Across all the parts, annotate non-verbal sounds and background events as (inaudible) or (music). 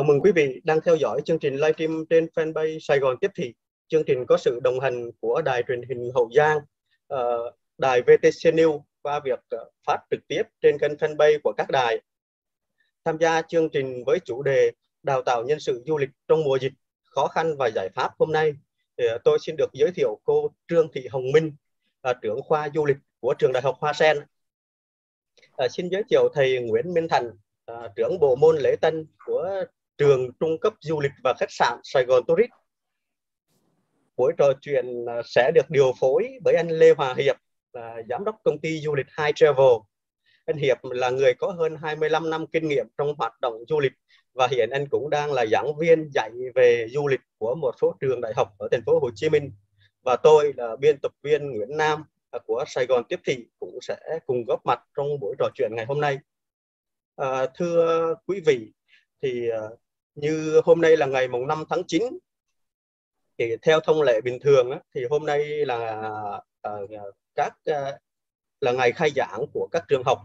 Chào mừng quý vị đang theo dõi chương trình livestream trên fanpage Sài Gòn Tiếp Thị. Chương trình có sự đồng hành của Đài truyền hình Hậu Giang, ờ, Đài VTC News qua việc ờ, phát trực tiếp trên kênh fanpage của các đài. Tham gia chương trình với chủ đề Đào tạo nhân sự du lịch trong mùa dịch, khó khăn và giải pháp hôm nay, thì ờ, tôi xin được giới thiệu cô Trương Thị Hồng Minh, trưởng khoa du lịch của trường Đại học Hoa Sen. Xin giới thiệu thầy Nguyễn Minh Thành, trưởng bộ môn lễ tân của trường trung cấp du lịch và khách sạn Sài Gòn Tourist. Buổi trò chuyện à, sẽ được điều phối bởi anh Lê Hòa Hiệp, là giám đốc công ty du lịch Hai Travel. Anh Hiệp là người có hơn 25 năm kinh nghiệm trong hoạt động du lịch và hiện anh cũng đang là giảng viên dạy về du lịch của một số trường đại học ở thành phố Hồ Chí Minh. Và tôi là biên tập viên Nguyễn Nam của Sài Gòn Tiếp Thị cũng sẽ cùng góp mặt trong buổi trò chuyện ngày hôm nay. À, thưa quý vị, thì à, như hôm nay là ngày mùng 5 tháng 9 thì theo thông lệ bình thường á, thì hôm nay là uh, các uh, là ngày khai giảng của các trường học.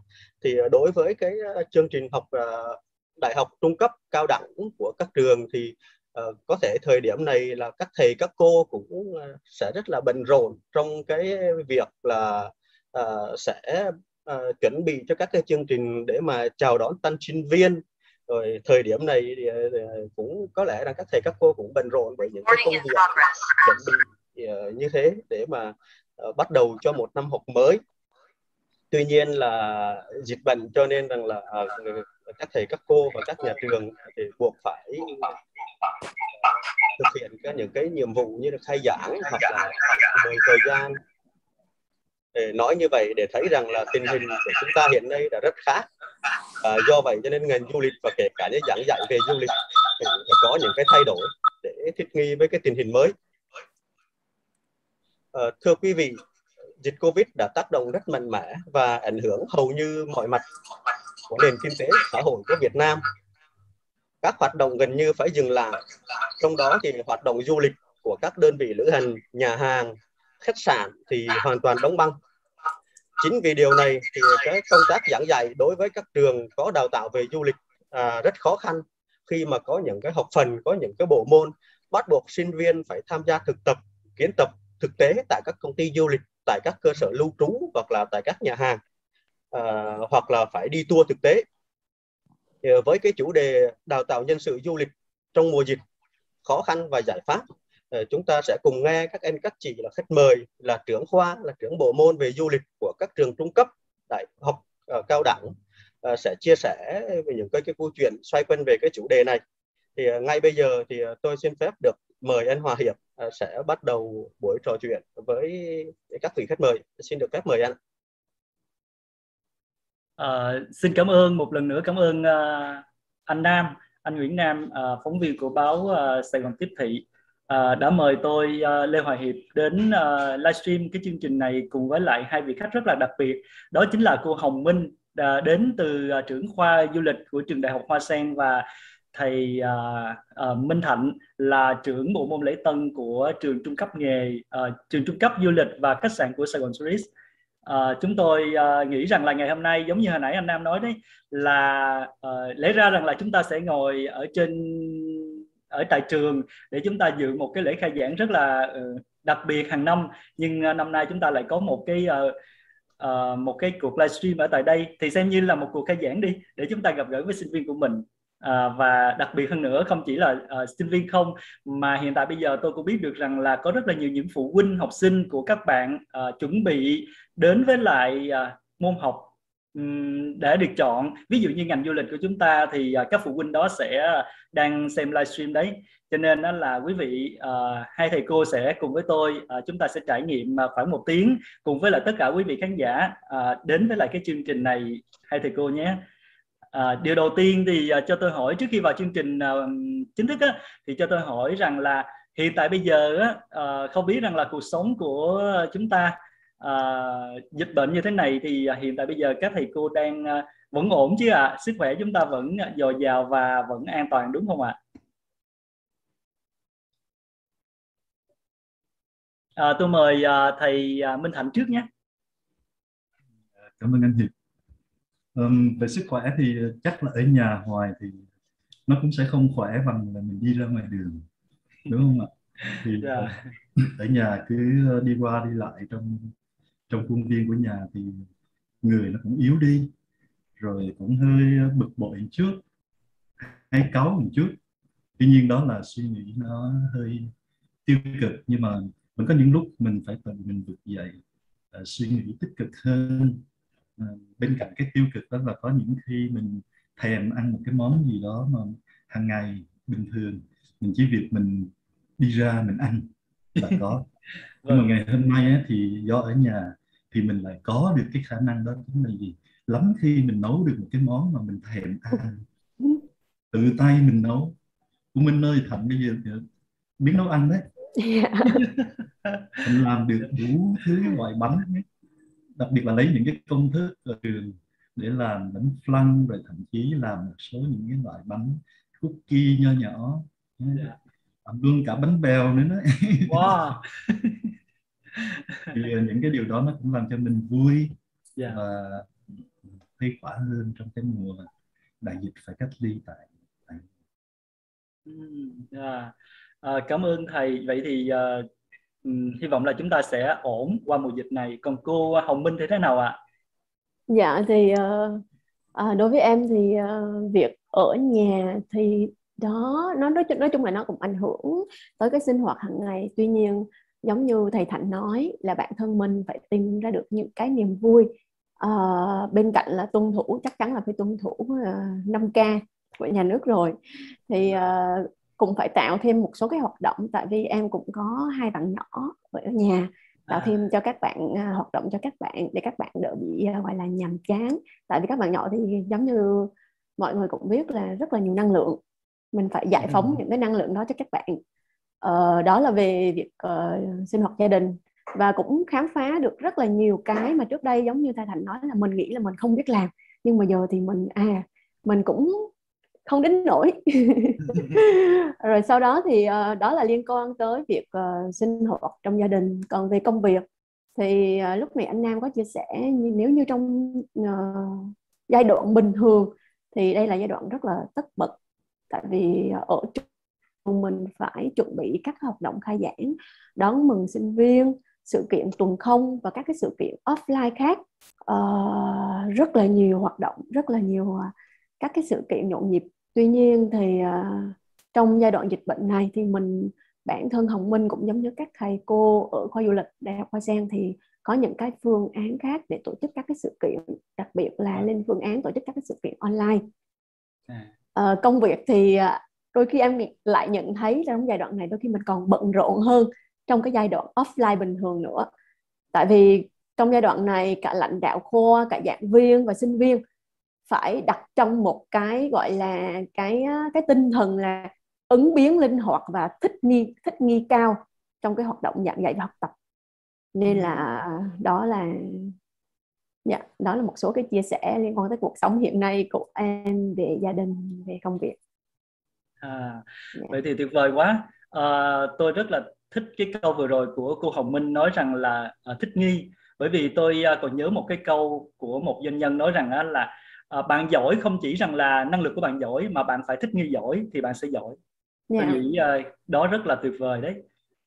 Thì đối với cái ờ, chương trình học uh, đại học trung cấp cao đẳng của các trường thì uh, có thể thời điểm này là các thầy các cô cũng sẽ rất là bận rộn trong cái việc là uh, sẽ uh, chuẩn bị cho các cái chương trình để mà chào đón tân sinh viên rồi thời điểm này thì, thì cũng có lẽ là các thầy các cô cũng bận rộn với những cái công việc chuẩn bị uh, như thế để mà uh, bắt đầu cho một năm học mới. Tuy nhiên là dịch bệnh cho nên rằng là uh, các thầy các cô và các nhà trường thì buộc phải thực hiện các những cái nhiệm vụ như là khai giảng hoặc là mời thời gian để nói như vậy để thấy rằng là tình hình của chúng ta hiện nay đã rất khác. À, do vậy cho nên ngành du lịch và kể cả những giảng dạy về du lịch có những cái thay đổi để thích nghi với cái tình hình mới. À, thưa quý vị dịch covid đã tác động rất mạnh mẽ và ảnh hưởng hầu như mọi mặt của nền kinh tế xã hội của Việt Nam. Các hoạt động gần như phải dừng lại. Trong đó thì hoạt động du lịch của các đơn vị lữ hành nhà hàng khách sạn thì hoàn toàn đóng băng chính vì điều này thì cái công tác giảng dạy đối với các trường có đào tạo về du lịch à, rất khó khăn. Khi mà có những cái học phần có những cái bộ môn bắt buộc sinh viên phải tham gia thực tập kiến tập thực tế tại các công ty du lịch tại các cơ sở lưu trú hoặc là tại các nhà hàng à, hoặc là phải đi tour thực tế. Thì với cái chủ đề đào tạo nhân sự du lịch trong mùa dịch khó khăn và giải pháp. Ờ, chúng ta sẽ cùng nghe các anh các chị là khách mời là trưởng khoa là trưởng bộ môn về du lịch của các trường trung cấp đại học uh, cao đẳng uh, sẽ chia sẻ về những cái, cái câu chuyện xoay quanh về cái chủ đề này. Thì uh, ngay bây giờ thì uh, tôi xin phép được mời anh Hòa Hiệp uh, sẽ bắt đầu buổi trò chuyện với các vị khách mời. Xin được phép mời anh. Uh, xin cảm ơn một lần nữa cảm ơn uh, anh Nam anh Nguyễn Nam uh, phóng viên của báo uh, Sài Gòn Tiếp Thị. Ờ, đã mời tôi uh, Lê Hoài Hiệp đến uh, livestream cái chương trình này cùng với lại hai vị khách rất là đặc biệt. Đó chính là cô Hồng Minh uh, đến từ uh, trưởng khoa du lịch của trường Đại học Hoa Sen và thầy uh, uh, Minh Thạnh là trưởng bộ môn lễ tân của trường trung cấp nghề uh, trường trung cấp du lịch và khách sạn của Sài Gòn Tourist. Uh, chúng tôi uh, nghĩ rằng là ngày hôm nay giống như hồi nãy anh Nam nói đấy là uh, lẽ ra rằng là chúng ta sẽ ngồi ở trên ở tại trường để chúng ta dự một cái lễ khai giảng rất là ờ, đặc biệt hàng năm. Nhưng ờ, năm nay chúng ta lại có một cái uh, một cái cuộc livestream ở tại đây. Thì xem như là một cuộc khai giảng đi để chúng ta gặp gỡ với sinh viên của mình. À, và đặc biệt hơn nữa không chỉ là uh, sinh viên không mà hiện tại bây giờ tôi cũng biết được rằng là có rất là nhiều những phụ huynh học sinh của các bạn uh, chuẩn bị đến với lại uh, môn học để được chọn. Ví dụ như ngành du lịch của chúng ta thì các phụ huynh đó sẽ đang xem livestream đấy. Cho nên đó là quý vị uh, hai thầy cô sẽ cùng với tôi uh, chúng ta sẽ trải nghiệm uh, khoảng một tiếng cùng với là tất cả quý vị khán giả uh, đến với lại cái chương trình này hai thầy cô nhé. Uh, điều đầu tiên thì uh, cho tôi hỏi trước khi vào chương trình uh, chính thức á, thì cho tôi hỏi rằng là hiện tại bây giờ á, uh, không biết rằng là cuộc sống của chúng ta uh, dịch bệnh như thế này thì uh, hiện tại bây giờ các thầy cô đang uh, vẫn ổn chứ ạ à? sức khỏe chúng ta vẫn dồi dào và vẫn an toàn đúng không ạ à? tôi mời uh, thầy uh, Minh Thành trước nhé cảm ơn anh Hiệp um, về sức khỏe thì chắc là ở nhà hoài thì nó cũng sẽ không khỏe bằng là mình đi ra ngoài đường đúng không ạ thì yeah. (laughs) Dạ. ở nhà cứ đi qua đi lại trong trong khuôn viên của nhà thì người nó cũng yếu đi rồi cũng hơi bực bội một chút hay cáu một chút. Tuy nhiên đó là suy nghĩ nó hơi tiêu cực nhưng mà vẫn có những lúc mình phải tự mình vực dậy uh, suy nghĩ tích cực hơn. Uh, bên cạnh cái tiêu cực đó là có những khi mình thèm ăn một cái món gì đó mà hàng ngày bình thường mình chỉ việc mình đi ra mình ăn là có. Nhưng mà (laughs) vâng. ngày hôm nay á, thì do ở nhà thì mình lại có được cái khả năng đó chính là gì lắm khi mình nấu được một cái món mà mình thèm ăn tự tay mình nấu của mình ơi thậm bây giờ biết nấu ăn đấy yeah. (laughs) mình làm được đủ thứ loại bánh ấy. đặc biệt là lấy những cái công thức ở trường để làm bánh flan rồi thậm chí làm một số những cái loại bánh cookie nho nhỏ yeah. làm luôn cả bánh bèo nữa đó wow. (laughs) thì những cái điều đó nó cũng làm cho mình vui yeah. và khuây khỏa hơn trong cái mùa đại dịch phải cách ly tại, tại... Yeah. À, cảm ơn thầy vậy thì uh, hy vọng là chúng ta sẽ ổn qua mùa dịch này còn cô Hồng Minh thì thế nào ạ? À? Dạ thì uh, à, đối với em thì uh, việc ở nhà thì đó nó nói nói chung là nó cũng ảnh hưởng tới cái sinh hoạt hàng ngày tuy nhiên giống như thầy Thạnh nói là bản thân mình phải tìm ra được những cái niềm vui uh, bên cạnh là tuân thủ chắc chắn là phải tuân thủ uh, 5K của nhà nước rồi. Thì uh, cũng phải tạo thêm một số cái hoạt động tại vì em cũng có hai bạn nhỏ ở nhà tạo thêm cho các bạn uh, hoạt động cho các bạn để các bạn đỡ bị uh, gọi là nhàm chán. Tại vì các bạn nhỏ thì giống như mọi người cũng biết là rất là nhiều năng lượng. Mình phải giải phóng ừ. những cái năng lượng đó cho các bạn. Uh, đó là về việc uh, sinh hoạt gia đình và cũng khám phá được rất là nhiều cái mà trước đây giống như thầy thành nói là mình nghĩ là mình không biết làm. Nhưng mà giờ thì mình à mình cũng không đến nổi (laughs) rồi sau đó thì uh, đó là liên quan tới việc uh, sinh hoạt trong gia đình. Còn về công việc thì uh, lúc này anh Nam có chia sẻ nếu như trong uh, giai đoạn bình thường thì đây là giai đoạn rất là tất bật. Tại vì ở trường mình phải chuẩn bị các hoạt động khai giảng đón mừng sinh viên sự kiện tuần không và các cái sự kiện offline khác. Uh, rất là nhiều hoạt động rất là nhiều uh, các cái sự kiện nhộn nhịp. Tuy nhiên thì uh, trong giai đoạn dịch bệnh này thì mình bản thân Hồng Minh cũng giống như các thầy cô ở khoa du lịch Đại học Hoa Sen thì có những cái phương án khác để tổ chức các cái sự kiện đặc biệt là lên phương án tổ chức các cái sự kiện online. Uh, công việc thì đôi khi em lại nhận thấy trong giai đoạn này đôi khi mình còn bận rộn hơn trong cái giai đoạn offline bình thường nữa. Tại vì trong giai đoạn này cả lãnh đạo khoa cả giảng viên và sinh viên phải đặt trong một cái gọi là cái cái tinh thần là ứng biến linh hoạt và thích nghi thích nghi cao trong cái hoạt động giảng dạy và học tập. Nên là đó là dạ, đó là một số cái chia sẻ liên quan tới cuộc sống hiện nay của em về gia đình về công việc. À, dạ. vậy thì tuyệt vời quá. À, tôi rất là thích cái câu vừa rồi của cô Hồng Minh nói rằng là uh, thích nghi bởi vì tôi uh, còn nhớ một cái câu của một doanh nhân nói rằng uh, là uh, bạn giỏi không chỉ rằng là năng lực của bạn giỏi mà bạn phải thích nghi giỏi thì bạn sẽ giỏi yeah. tôi dạ. nghĩ uh, đó rất là tuyệt vời đấy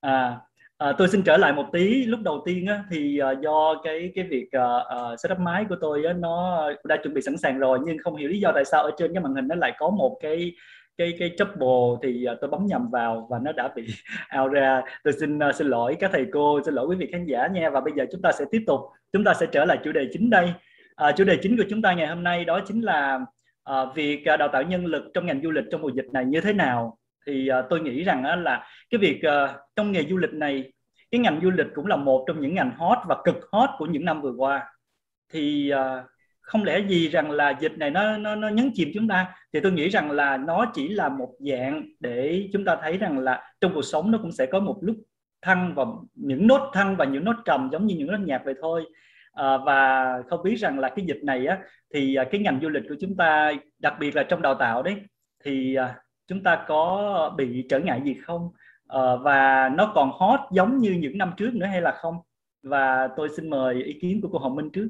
à, À, tôi xin trở lại một tí lúc đầu tiên á, thì uh, do cái cái việc uh, uh, setup máy của tôi á, nó đã chuẩn bị sẵn sàng rồi nhưng không hiểu lý do tại sao ở trên cái màn hình nó lại có một cái cái cái trouble thì à, tôi bấm nhầm vào và nó đã bị (laughs) out ra. Tôi xin à, xin lỗi các thầy cô xin lỗi quý vị khán giả nha. Và bây giờ chúng ta sẽ tiếp tục chúng ta sẽ trở lại chủ đề chính đây. À, chủ đề chính của chúng ta ngày hôm nay đó chính là à, việc à, đào tạo nhân lực trong ngành du lịch trong mùa dịch này như thế nào. Thì à, tôi nghĩ rằng á, là cái việc à, trong nghề du lịch này cái ngành du lịch cũng là một trong những ngành hot và cực hot của những năm vừa qua. Thì à, không lẽ gì rằng là dịch này nó nó nó nhấn chìm chúng ta? Thì tôi nghĩ rằng là nó chỉ là một dạng để chúng ta thấy rằng là trong cuộc sống nó cũng sẽ có một lúc thăng và những nốt thăng và những nốt trầm giống như những nốt nhạc vậy thôi. À, và không biết rằng là cái dịch này á thì à, cái ngành du lịch của chúng ta đặc biệt là trong đào tạo đấy thì à, chúng ta có bị trở ngại gì không? À, và nó còn hot giống như những năm trước nữa hay là không? Và tôi xin mời ý kiến của cô Hồng Minh trước.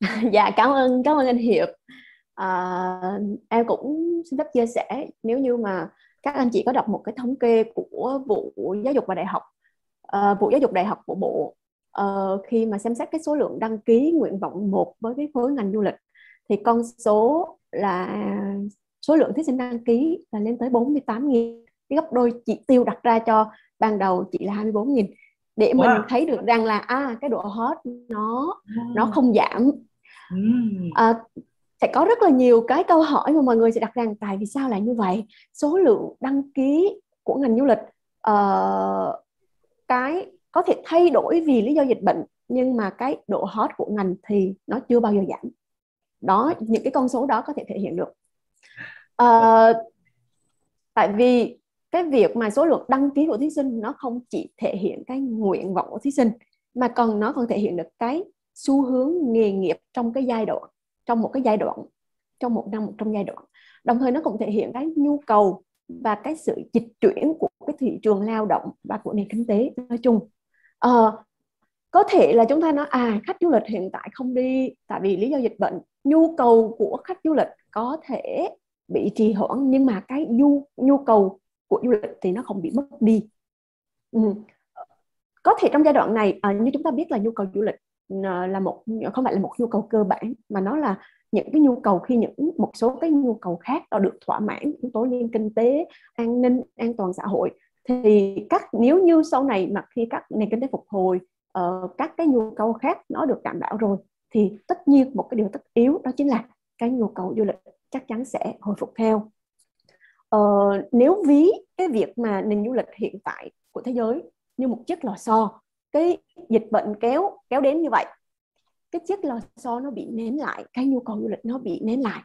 (laughs) dạ cảm ơn cảm ơn anh Hiệp. À, em cũng xin phép chia sẻ nếu như mà các anh chị có đọc một cái thống kê của vụ giáo dục và đại học ờ, à, vụ giáo dục đại học của bộ à, khi mà xem xét cái số lượng đăng ký nguyện vọng một với cái khối ngành du lịch thì con số là số lượng thí sinh đăng ký là lên tới 48 nghìn. Cái gấp đôi chỉ tiêu đặt ra cho ban đầu chỉ là 24 nghìn để wow. mình thấy được rằng là à cái độ hot nó wow. nó không giảm. À, sẽ có rất là nhiều cái câu hỏi mà mọi người sẽ đặt rằng tại vì sao lại như vậy? Số lượng đăng ký của ngành du lịch uh, cái có thể thay đổi vì lý do dịch bệnh nhưng mà cái độ hot của ngành thì nó chưa bao giờ giảm. Đó những cái con số đó có thể thể hiện được. Uh, tại vì cái việc mà số lượng đăng ký của thí sinh nó không chỉ thể hiện cái nguyện vọng của thí sinh mà còn nó còn thể hiện được cái xu hướng nghề nghiệp trong cái giai đoạn trong một cái giai đoạn trong một năm một trong giai đoạn. Đồng thời nó cũng thể hiện cái nhu cầu và cái sự dịch chuyển của cái thị trường lao động và của nền kinh tế nói chung. À, có thể là chúng ta nói à khách du lịch hiện tại không đi tại vì lý do dịch bệnh. Nhu cầu của khách du lịch có thể bị trì hoãn nhưng mà cái nhu nhu cầu của du lịch thì nó không bị mất đi. Ừ. có thể trong giai đoạn này à, như chúng ta biết là nhu cầu du lịch à, là một không phải là một nhu cầu cơ bản mà nó là những cái nhu cầu khi những một số cái nhu cầu khác đã được thỏa mãn yếu tố liên kinh tế an ninh an toàn xã hội. Thì các nếu như sau này mà khi các nền kinh tế phục hồi uh, các cái nhu cầu khác nó được đảm bảo rồi thì tất nhiên một cái điều tất yếu đó chính là cái nhu cầu du lịch chắc chắn sẽ hồi phục theo Ờ, nếu ví cái việc mà nền du lịch hiện tại của thế giới như một chiếc lò xo cái dịch bệnh kéo kéo đến như vậy cái chiếc lò xo nó bị nén lại cái nhu cầu du lịch nó bị nén lại.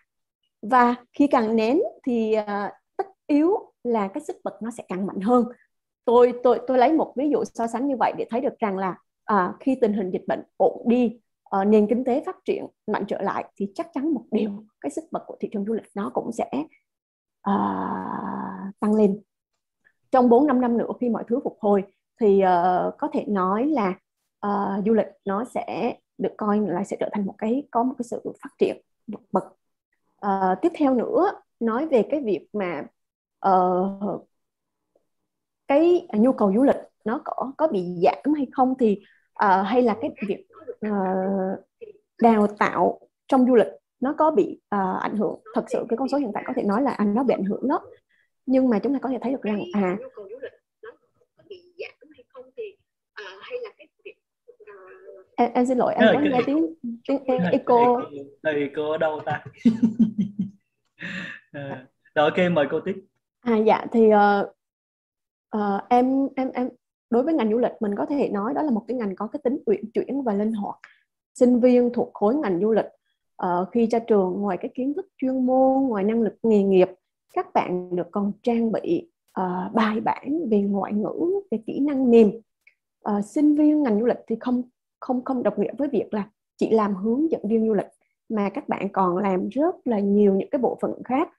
Và khi càng nén thì uh, tất yếu là cái sức bật nó sẽ càng mạnh hơn. Tôi tôi tôi lấy một ví dụ so sánh như vậy để thấy được rằng là uh, khi tình hình dịch bệnh ổn đi uh, nền kinh tế phát triển mạnh trở lại thì chắc chắn một điều cái sức bật của thị trường du lịch nó cũng sẽ uh, tăng lên. Trong 4 5 năm nữa khi mọi thứ phục hồi thì uh, có thể nói là uh, du lịch nó sẽ được coi là sẽ trở thành một cái có một cái sự phát triển vượt bậc. Uh, tiếp theo nữa nói về cái việc mà uh, cái nhu cầu du lịch nó có có bị giảm hay không thì uh, hay là cái việc uh, đào tạo trong du lịch nó có bị uh, ảnh hưởng. Thật sự cái con số hiện tại có thể nói là anh nó bị ảnh hưởng đó. Nhưng mà chúng ta có thể thấy được rằng à em, em xin lỗi em có nghe tiếng tiếng echo thầy cô ở đâu ta? (laughs) Rồi ok mời cô tiếp. À dạ thì uh, uh, em em em đối với ngành du lịch mình có thể nói đó là một cái ngành có cái tính uyển chuyển và linh hoạt. Sinh viên thuộc khối ngành du lịch uh, khi ra trường ngoài cái kiến thức chuyên môn ngoài năng lực nghề nghiệp các bạn được còn trang bị uh, bài bản về ngoại ngữ về kỹ năng mềm. Uh, sinh viên ngành du lịch thì không không không đồng nghĩa với việc là chỉ làm hướng dẫn viên du lịch mà các bạn còn làm rất là nhiều những cái bộ phận khác.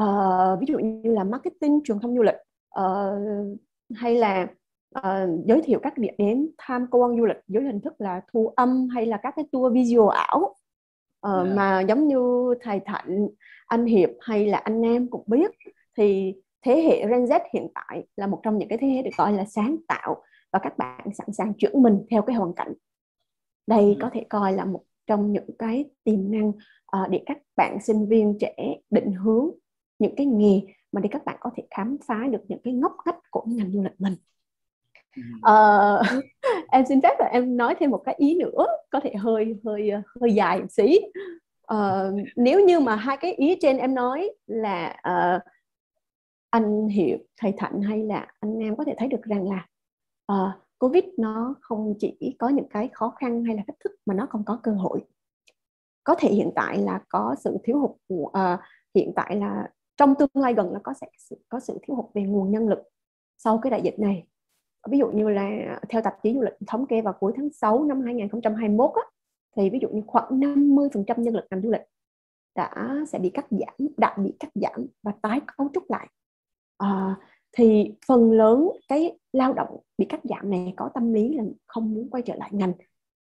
Uh, ví dụ như là marketing truyền thông du lịch uh, hay là uh, giới thiệu các địa điểm tham quan du lịch dưới hình thức là thu âm hay là các cái tour video ảo yeah. Dạ. mà giống như thầy Thạnh, anh Hiệp hay là anh Nam cũng biết thì thế hệ Gen Z hiện tại là một trong những cái thế hệ được gọi là sáng tạo và các bạn sẵn sàng chuyển mình theo cái hoàn cảnh đây ừ. có thể coi là một trong những cái tiềm năng uh, để các bạn sinh viên trẻ định hướng những cái nghề mà để các bạn có thể khám phá được những cái ngóc ngách của ngành du lịch mình uh, (laughs) em xin phép là em nói thêm một cái ý nữa có thể hơi hơi hơi dài một xí uh, nếu như mà hai cái ý trên em nói là uh, anh Hiệp, thầy Thạnh hay là anh em có thể thấy được rằng là uh, Covid nó không chỉ có những cái khó khăn hay là thách thức mà nó còn có cơ hội. Có thể hiện tại là có sự thiếu hụt của uh, hiện tại là trong tương lai gần là có sẽ có sự thiếu hụt về nguồn nhân lực sau cái đại dịch này. Ví dụ như là theo tạp chí du lịch thống kê vào cuối tháng 6 năm 2021 á, thì ví dụ như khoảng 50% nhân lực ngành du lịch đã sẽ bị cắt giảm, đã bị cắt giảm và tái cấu trúc lại. À, thì phần lớn cái lao động bị cắt giảm này có tâm lý là không muốn quay trở lại ngành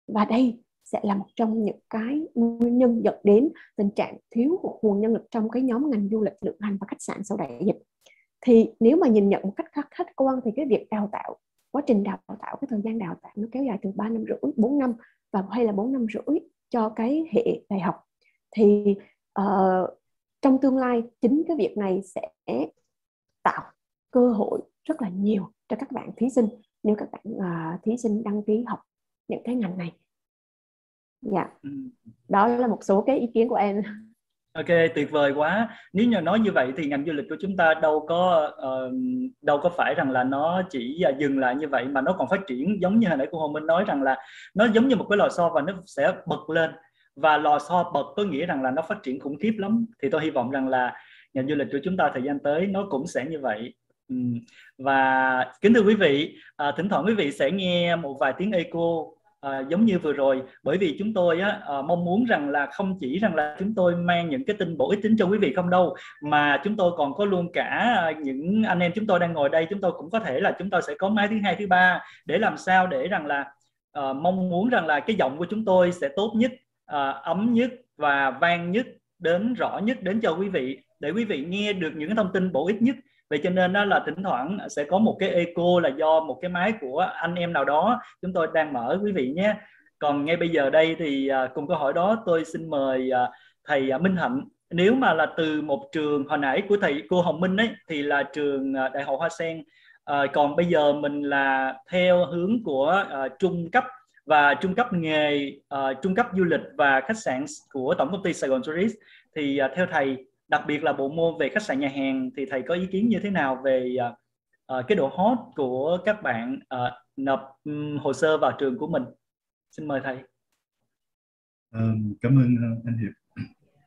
và đây sẽ là một trong những cái nguyên nhân dẫn đến tình trạng thiếu hụt nguồn nhân lực trong cái nhóm ngành du lịch lữ hành và khách sạn sau đại dịch thì nếu mà nhìn nhận một cách khách, khách quan thì cái việc đào tạo quá trình đào tạo cái thời gian đào tạo nó kéo dài từ 3 năm rưỡi 4 năm và hay là 4 năm rưỡi cho cái hệ đại học. Thì uh, trong tương lai chính cái việc này sẽ tạo cơ hội rất là nhiều cho các bạn thí sinh nếu các bạn uh, thí sinh đăng ký học những cái ngành này. Dạ. Ừ. đó là một số cái ý kiến của em Ok, tuyệt vời quá. Nếu như nói như vậy thì ngành du lịch của chúng ta đâu có uh, đâu có phải rằng là nó chỉ à, dừng lại như vậy mà nó còn phát triển giống như hồi nãy cô Hồng Minh nói rằng là nó giống như một cái lò xo và nó sẽ bật lên và lò xo bật có nghĩa rằng là nó phát triển khủng khiếp lắm. Thì tôi hy vọng rằng là ngành du lịch của chúng ta thời gian tới nó cũng sẽ như vậy. Và kính thưa quý vị, uh, thỉnh thoảng quý vị sẽ nghe một vài tiếng echo à, giống như vừa rồi bởi vì chúng tôi á, à, mong muốn rằng là không chỉ rằng là chúng tôi mang những cái tin bổ ích tính cho quý vị không đâu mà chúng tôi còn có luôn cả ờ, những anh em chúng tôi đang ngồi đây chúng tôi cũng có thể là chúng tôi sẽ có máy thứ hai thứ ba để làm sao để rằng là à, mong muốn rằng là cái giọng của chúng tôi sẽ tốt nhất à, ấm nhất và vang nhất đến rõ nhất đến cho quý vị để quý vị nghe được những thông tin bổ ích nhất vậy cho nên đó là thỉnh thoảng sẽ có một cái echo là do một cái máy của anh em nào đó. Chúng tôi đang mở quý vị nhé. Còn ngay bây giờ đây thì à, cùng câu hỏi đó tôi xin mời à, thầy à, Minh Hạnh. Nếu mà là từ một trường hồi nãy của thầy cô Hồng Minh ấy thì là trường Đại học Hoa Sen. À, còn bây giờ mình là theo hướng của trung cấp và trung cấp nghề trung cấp du lịch và khách sạn của tổng công ty Sài Gòn Tourist. Thì theo thầy đặc biệt là bộ môn về khách sạn nhà hàng thì thầy có ý kiến như thế nào về uh, cái độ hot của các bạn uh, nộp um, hồ sơ vào trường của mình? Xin mời thầy. Um, cảm ơn anh Hiệp.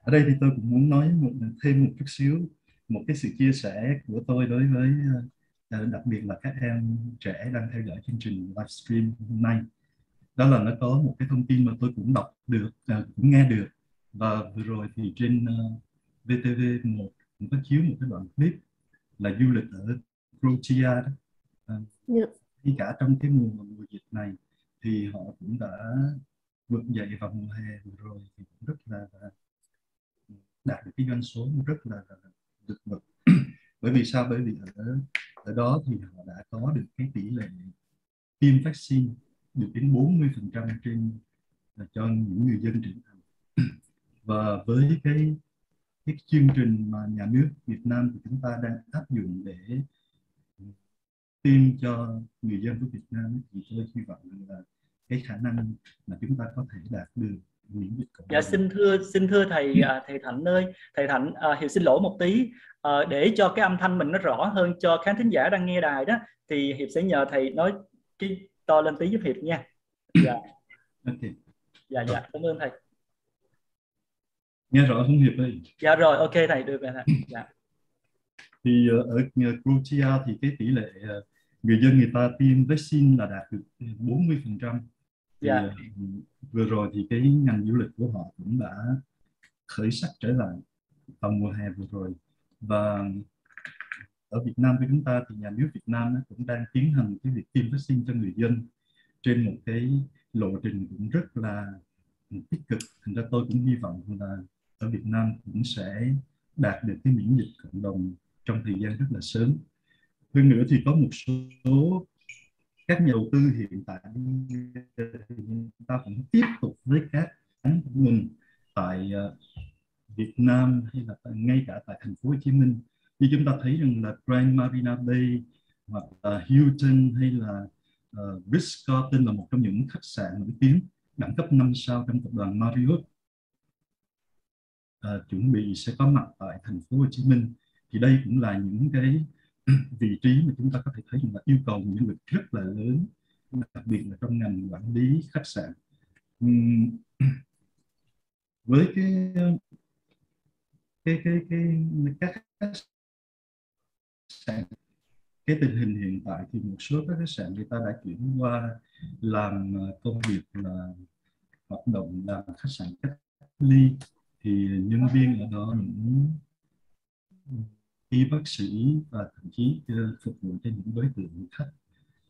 Ở đây thì tôi cũng muốn nói một, thêm một chút xíu một cái sự chia sẻ của tôi đối với uh, đặc biệt là các em trẻ đang theo dõi chương trình livestream hôm nay. Đó là nó có một cái thông tin mà tôi cũng đọc được uh, cũng nghe được. Và vừa rồi thì trên uh, VTV1 cũng có chiếu một cái đoạn clip là du lịch ở Croatia đó. À, yeah. Dạ. cả trong cái mùa mùa dịch này thì họ cũng đã vượt dậy vào mùa hè vừa rồi thì cũng rất là, là đạt được cái doanh số rất là, là, là vượt bậc (clears throat) bởi vì sao bởi vì ở ở đó thì họ đã có được cái tỷ lệ tiêm vaccine được đến 40 phần trăm trên cho những người dân trưởng thành (clears throat) và với cái cái chương trình mà nhà nước Việt Nam của chúng ta đang áp dụng để tiêm cho người dân của Việt Nam thì tôi hy vọng là cái khả năng mà chúng ta có thể đạt được miễn dịch cộng Dạ xin thưa xin thưa thầy à, thầy Thạnh ơi, thầy Thạnh à, hiểu xin lỗi một tí à, để cho cái âm thanh mình nó rõ hơn cho khán thính giả đang nghe đài đó thì hiệp sẽ nhờ thầy nói cái to lên tí giúp hiệp nha. Dạ. Okay. Dạ dạ cảm ơn thầy nghe rõ không hiệp ơi dạ rồi ok thầy được rồi thầy. (clears throat) Dạ. Thì ờ, ở Croatia thì cái tỷ lệ ờ, người dân người ta tiêm vaccine là đạt được 40 phần trăm. Dạ. Ờ, vừa rồi thì cái ngành du lịch của họ cũng đã khởi sắc trở lại vào mùa hè vừa rồi. Và ở Việt Nam của chúng ta thì nhà nước Việt Nam cũng đang tiến hành cái việc tiêm vaccine cho người dân trên một cái lộ trình cũng rất là tích cực. Thành ra tôi cũng hy vọng là ở Việt Nam cũng sẽ đạt được cái miễn dịch cộng đồng trong thời gian rất là sớm. Hơn nữa thì có một số các nhà đầu tư hiện tại chúng ta vẫn tiếp tục với các của mình tại ờ, Việt Nam hay là ngay cả tại thành phố Hồ Chí Minh như chúng ta thấy rằng là Grand Marina Bay hoặc là Hilton hay là ờ, uh, Ritz-Carlton là một trong những khách sạn nổi tiếng đẳng cấp 5 sao trong tập đoàn Marriott uh, chuẩn bị sẽ có mặt tại thành phố Hồ Chí Minh. Thì đây cũng là những cái (clears throat) vị trí mà chúng ta có thể thấy là yêu cầu nhân lực rất là lớn đặc biệt là trong ngành quản lý khách sạn. Uhm, (clears throat) với cái cái cái cái các khách sạn cái tình hình hiện tại thì một số các khách sạn người ta đã chuyển qua làm ờ, công việc là hoạt động làm khách sạn cách ly thì nhân viên ở đó những y bác sĩ và thậm chí ờ, phục vụ cho những đối tượng khách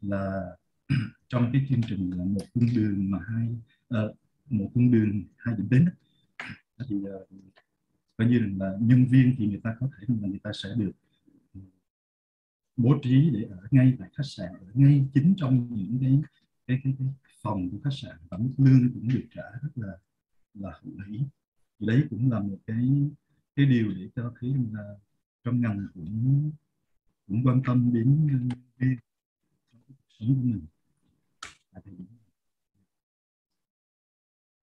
là (clears throat) trong cái chương trình là một cung đường mà hai uh, một cung đường hai điểm đến. Thì uh, coi như là nhân viên thì người ta có thể là người ta sẽ được ừ, bố trí để ở ngay tại khách sạn ở ngay chính trong những cái cái, cái, cái phòng của khách sạn. Và mức lương cũng được trả rất là là hợp lý thì đấy cũng là một cái cái điều để cho thấy là trong ngành cũng cũng quan tâm đến cái cuộc sống của mình.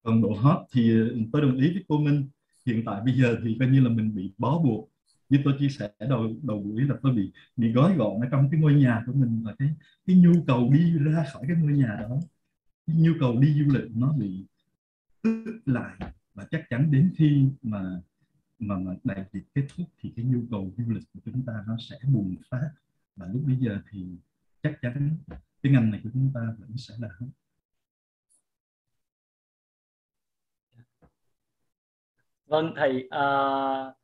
Còn độ hot thì tôi đồng ý với cô Minh. Hiện tại bây giờ thì coi như là mình bị bó buộc. Như tôi chia sẻ đầu đầu buổi là tôi bị bị gói gọn ở trong cái ngôi nhà của mình và cái cái nhu cầu đi ra khỏi cái ngôi nhà đó. Cái nhu cầu đi du lịch nó bị tức lại và chắc chắn đến khi mà mà mà đại dịch kết thúc thì cái nhu cầu du lịch của chúng ta nó sẽ bùng phát. Và lúc bây giờ thì chắc chắn cái ngành này của chúng ta vẫn sẽ là hết. Vâng thầy uh,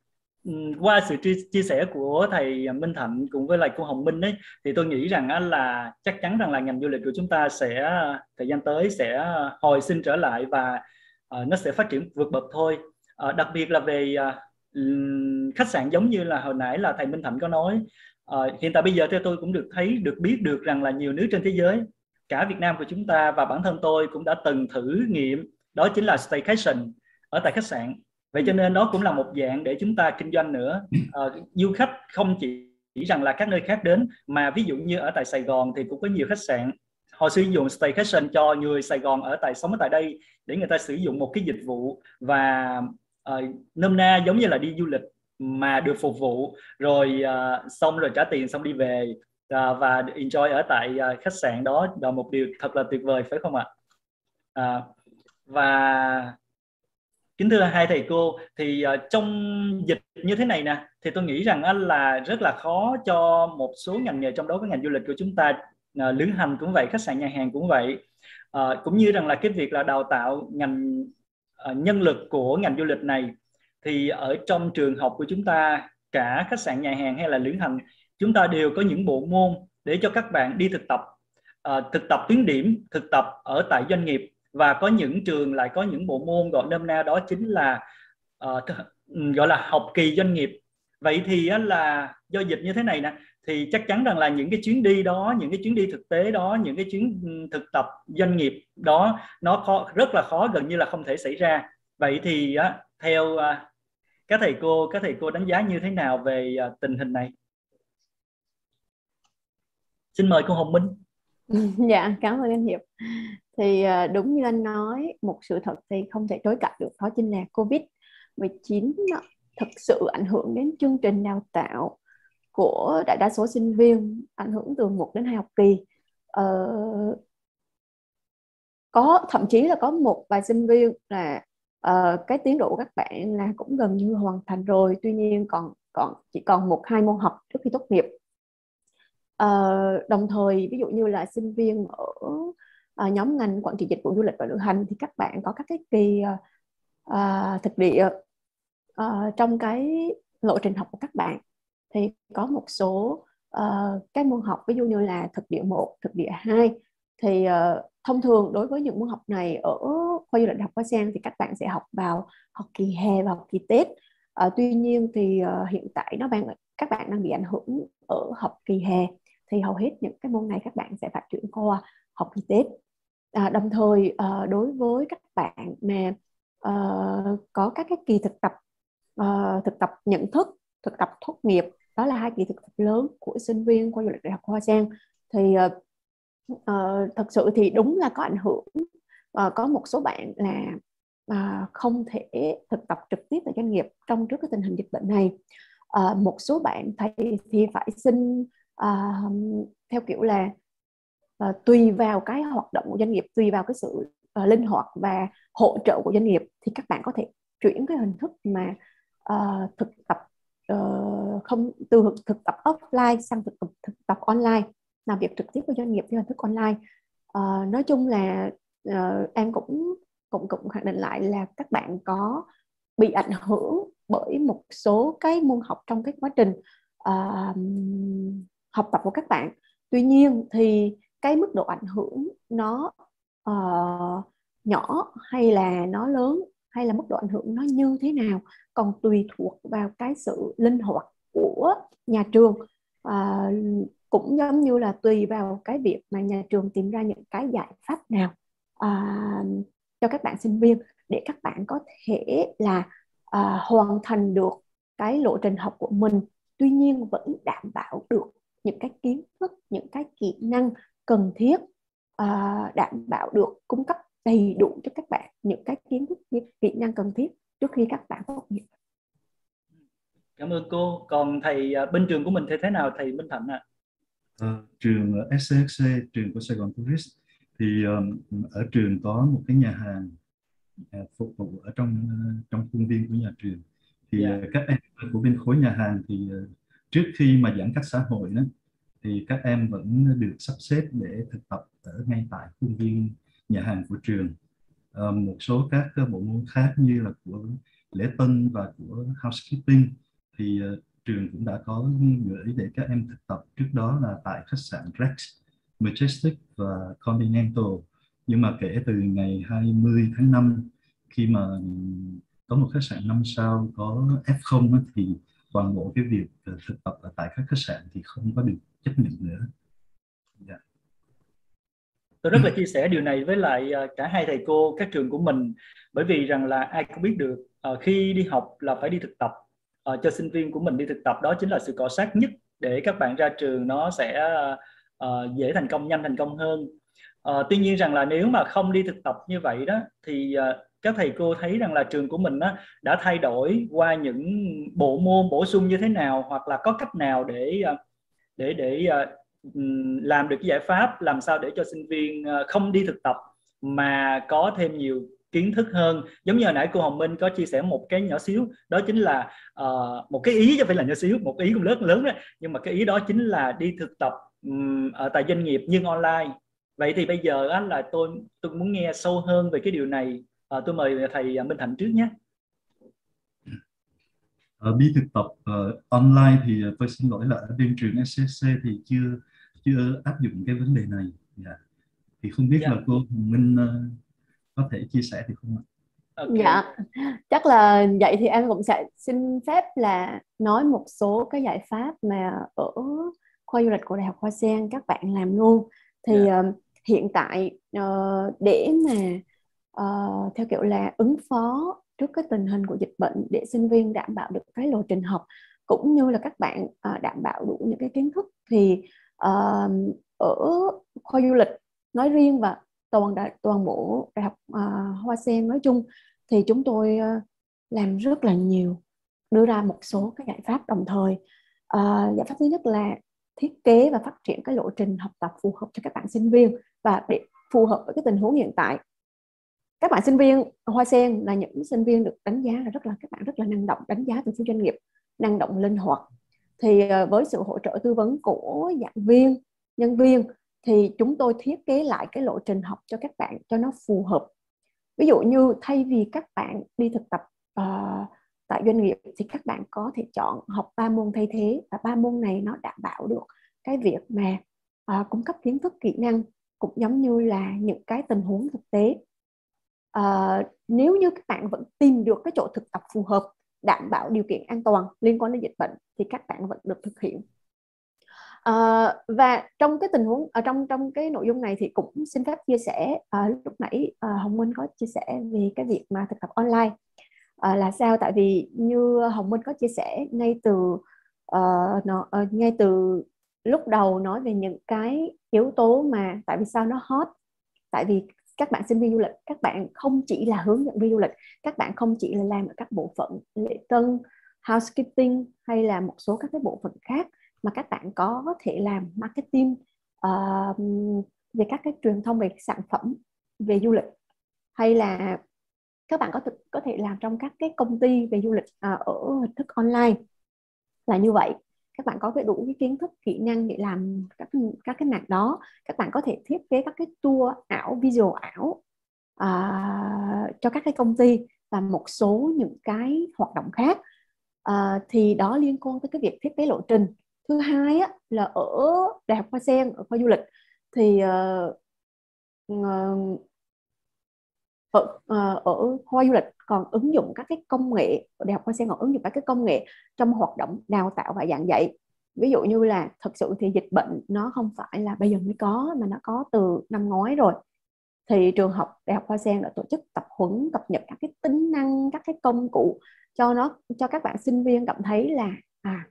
qua sự chia, chia sẻ của thầy Minh Thạnh cùng với lại cô Hồng Minh ấy thì tôi nghĩ rằng là chắc chắn rằng là ngành du lịch của chúng ta sẽ thời gian tới sẽ à, hồi sinh trở lại và uh, nó sẽ phát triển vượt bậc thôi. Uh, đặc biệt là về uh, khách sạn giống như là hồi nãy là thầy Minh Thạnh có nói. Uh, hiện tại bây giờ theo tôi cũng được thấy được biết được rằng là nhiều nước trên thế giới cả Việt Nam của chúng ta và bản thân tôi cũng đã từng thử nghiệm đó chính là staycation ở tại khách sạn. Vậy cho nên đó cũng là một dạng để chúng ta kinh doanh nữa. À, du khách không chỉ chỉ rằng là các nơi khác đến mà ví dụ như ở tại Sài Gòn thì cũng có nhiều khách sạn họ sử dụng staycation cho người Sài Gòn ở tại sống ở tại đây để người ta sử dụng một cái dịch vụ và uh, nôm na giống như là đi du lịch mà được phục vụ rồi uh, xong rồi trả tiền xong đi về uh, và enjoy ở tại uh, khách sạn đó là một điều thật là tuyệt vời phải không ạ? Uh, và kính thưa hai thầy cô thì uh, trong dịch như thế này nè thì tôi nghĩ rằng uh, là rất là khó cho một số ngành nghề trong đó có ngành du lịch của chúng ta Ờ, lữ hành cũng vậy khách sạn nhà hàng cũng vậy. À, cũng như rằng là cái việc là đào tạo ngành à, nhân lực của ngành du lịch này thì ở trong trường học của chúng ta cả khách sạn nhà hàng hay là lữ hành chúng ta đều có những bộ môn để cho các bạn đi thực tập. À, thực tập tuyến điểm thực tập ở tại doanh nghiệp và có những trường lại có những bộ môn gọi nôm na đó chính là uh, gọi là học kỳ doanh nghiệp. Vậy thì uh, là do dịch như thế này nè thì chắc chắn rằng là những cái chuyến đi đó những cái chuyến đi thực tế đó những cái chuyến ừ, thực tập doanh nghiệp đó nó khó, rất là khó gần như là không thể xảy ra. Vậy thì theo à, các thầy cô các thầy cô đánh giá như thế nào về à, tình hình này? Xin mời cô Hồng Minh. (laughs) Dạ cảm ơn anh Hiệp. Thì à, đúng như anh nói một sự thật thì không thể chối cãi được đó chính là covid 19 thực sự ảnh hưởng đến chương trình đào tạo của đại đa số sinh viên ảnh hưởng từ một đến hai học kỳ. Ờ, có thậm chí là có một vài sinh viên là uh, cái tiến độ của các bạn là cũng gần như hoàn thành rồi tuy nhiên còn còn chỉ còn một hai môn học trước khi tốt nghiệp. Uh, đồng thời ví dụ như là sinh viên ở uh, nhóm ngành quản trị dịch vụ du lịch và lữ hành thì các bạn có các cái kỳ uh, thực địa uh, trong cái lộ trình học của các bạn thì có một số ờ, uh, các môn học ví dụ như là thực địa 1, thực địa 2 thì uh, thông thường đối với những môn học này ở khoa du lịch học Hoa Sen thì các bạn sẽ học vào học kỳ hè và học kỳ Tết. Uh, tuy nhiên thì uh, hiện tại nó đang các bạn đang bị ảnh hưởng ở học kỳ hè thì hầu hết những cái môn này các bạn sẽ phải chuyển qua học kỳ Tết. À, đồng thời uh, đối với các bạn mà uh, có các cái kỳ thực tập uh, thực tập nhận thức thực tập tốt nghiệp đó là hai kỳ thực tập lớn của sinh viên khoa du lịch đại học Hoa Sen. thì uh, uh, thật sự thì đúng là có ảnh hưởng uh, có một số bạn là uh, không thể thực tập trực tiếp tại doanh nghiệp trong trước cái tình hình dịch bệnh này uh, một số bạn thì thì phải xin uh, theo kiểu là uh, tùy vào cái hoạt động của doanh nghiệp tùy vào cái sự uh, linh hoạt và hỗ trợ của doanh nghiệp thì các bạn có thể chuyển cái hình thức mà uh, thực tập uh, không từ thực tập offline sang thực tập thực tập online làm việc trực tiếp với doanh nghiệp theo hình thức online. Uh, nói chung là uh, em cũng cũng cũng khẳng định lại là các bạn có bị ảnh hưởng bởi một số cái môn học trong cái quá trình uh, học tập của các bạn. Tuy nhiên thì cái mức độ ảnh hưởng nó uh, nhỏ hay là nó lớn hay là mức độ ảnh hưởng nó như thế nào còn tùy thuộc vào cái sự linh hoạt của nhà trường. À, cũng giống như là tùy vào cái việc mà nhà trường tìm ra những cái giải pháp nào à, cho các bạn sinh viên để các bạn có thể là à, hoàn thành được cái lộ trình học của mình. Tuy nhiên vẫn đảm bảo được những cái kiến thức những cái kỹ năng cần thiết à, đảm bảo được cung cấp đầy đủ cho các bạn những cái kiến thức kỹ năng cần thiết trước khi các bạn tốt nghiệp cảm ơn cô còn thầy à, bên trường của mình thì thế nào thầy Minh Thạnh ạ à? à, trường SCXC trường của Sài Gòn Tourist thì um, ở trường có một cái nhà hàng uh, phục vụ ở trong uh, trong khuôn viên của nhà trường thì yeah. Dạ. uh, các em của bên khối nhà hàng thì uh, trước khi mà giãn cách xã hội đó thì các em vẫn được sắp xếp để thực tập ở ngay tại khuôn viên nhà hàng của trường à, một số các bộ môn khác như là của lễ tân và của housekeeping thì uh, trường cũng đã có gửi để các em thực tập trước đó là tại khách sạn Rex, Majestic và Continental nhưng mà kể từ ngày 20 tháng 5 khi mà có một khách sạn 5 sao có F0 thì toàn bộ cái việc ờ, thực tập ở tại các khách sạn thì không có được chấp nhận nữa. Yeah. Tôi rất là chia sẻ điều này với lại ờ, cả hai thầy cô các trường của mình. Bởi vì rằng là ai cũng biết được khi đi học là phải đi thực tập uh, cho sinh viên của mình đi thực tập. Đó chính là sự cọ sát nhất để các bạn ra trường nó sẽ dễ thành công nhanh thành công hơn. Tuy nhiên rằng là nếu mà không đi thực tập như vậy đó thì các thầy cô thấy rằng là trường của mình đó, đã thay đổi qua những bộ môn bổ sung như thế nào hoặc là có cách nào để để để làm được cái giải pháp làm sao để cho sinh viên ờ, không đi thực tập mà có thêm nhiều kiến thức hơn. Giống như hồi nãy cô Hồng Minh có chia sẻ một cái nhỏ xíu đó chính là uh, một cái ý chứ phải là nhỏ xíu một ý cũng lớn lớn đấy. Nhưng mà cái ý đó chính là đi thực tập um, ở tại doanh nghiệp nhưng online. Vậy thì bây giờ á, là tôi tôi muốn nghe sâu hơn về cái điều này. Uh, tôi mời thầy Minh Thành trước nhé. Uh, đi thực tập uh, online thì tôi xin lỗi là ở bên trường SCC thì chưa chưa áp dụng cái vấn đề này yeah. Dạ. thì không biết yeah. Dạ. là cô Hồng Minh uh, có thể chia sẻ được không ạ? Okay. Dạ, chắc là vậy thì em cũng sẽ xin phép là nói một số cái giải pháp mà ở khoa du lịch của Đại học Hoa Sen các bạn làm luôn. Thì yeah. uh, hiện tại uh, để mà uh, theo kiểu là ứng phó trước cái tình hình của dịch bệnh để sinh viên đảm bảo được cái lộ trình học cũng như là các bạn uh, đảm bảo đủ những cái kiến thức thì uh, ở khoa du lịch nói riêng và toàn đại, toàn bộ đại học uh, Hoa Sen nói chung thì chúng tôi uh, làm rất là nhiều đưa ra một số các giải pháp đồng thời. Uh, giải pháp thứ nhất là thiết kế và phát triển cái lộ trình học tập phù hợp cho các bạn sinh viên và để phù hợp với cái tình huống hiện tại. Các bạn sinh viên hoa sen là những sinh viên được đánh giá là rất là các bạn rất là năng động đánh giá từ phía doanh nghiệp năng động linh hoạt thì ờ, với sự hỗ trợ tư vấn của giảng viên nhân viên thì chúng tôi thiết kế lại cái lộ trình học cho các bạn cho nó phù hợp. Ví dụ như thay vì các bạn đi thực tập uh, tại doanh nghiệp thì các bạn có thể chọn học ba môn thay thế và ba môn này nó đảm bảo được cái việc mà uh, cung cấp kiến thức kỹ năng cũng giống như là những cái tình huống thực tế. Uh, nếu như các bạn vẫn tìm được cái chỗ thực tập phù hợp đảm bảo điều kiện an toàn liên quan đến dịch bệnh thì các bạn vẫn được thực hiện. À, và trong cái tình huống ở trong trong cái nội dung này thì cũng xin phép chia sẻ à, lúc nãy à, Hồng Minh có chia sẻ về cái việc mà thực tập online. À, là sao? Tại vì như Hồng Minh có chia sẻ ngay từ uh, nó uh, ngay từ lúc đầu nói về những cái yếu tố mà tại vì sao nó hot tại vì các bạn sinh viên du lịch các bạn không chỉ là hướng dẫn viên du lịch các bạn không chỉ là làm ở các bộ phận lễ tân housekeeping hay là một số các cái bộ phận khác mà các bạn có thể làm marketing uh, về các cái truyền thông về sản phẩm về du lịch. Hay là các bạn có thể có thể làm trong các cái công ty về du lịch uh, ở hình thức online. Là như vậy các bạn có cái đủ cái kiến thức kỹ năng để làm các các cái mạng đó. Các bạn có thể thiết kế các cái tour ảo visual ảo uh, cho các cái công ty và một số những cái hoạt động khác. Uh, thì đó liên quan tới cái việc thiết kế lộ trình. Thứ hai á, là ở đại học hoa sen ở khoa du lịch thì uh, uh, ở, ờ, ở khoa du lịch còn ứng dụng các cái công nghệ đại học hoa sen còn ứng dụng các cái công nghệ trong hoạt động đào tạo và giảng dạy. Ví dụ như là thực sự thì dịch bệnh nó không phải là bây giờ mới có mà nó có từ năm ngoái rồi. Thì trường học đại học hoa sen đã tổ chức tập huấn cập nhật các cái tính năng các cái công cụ cho nó cho các bạn sinh viên cảm thấy là à,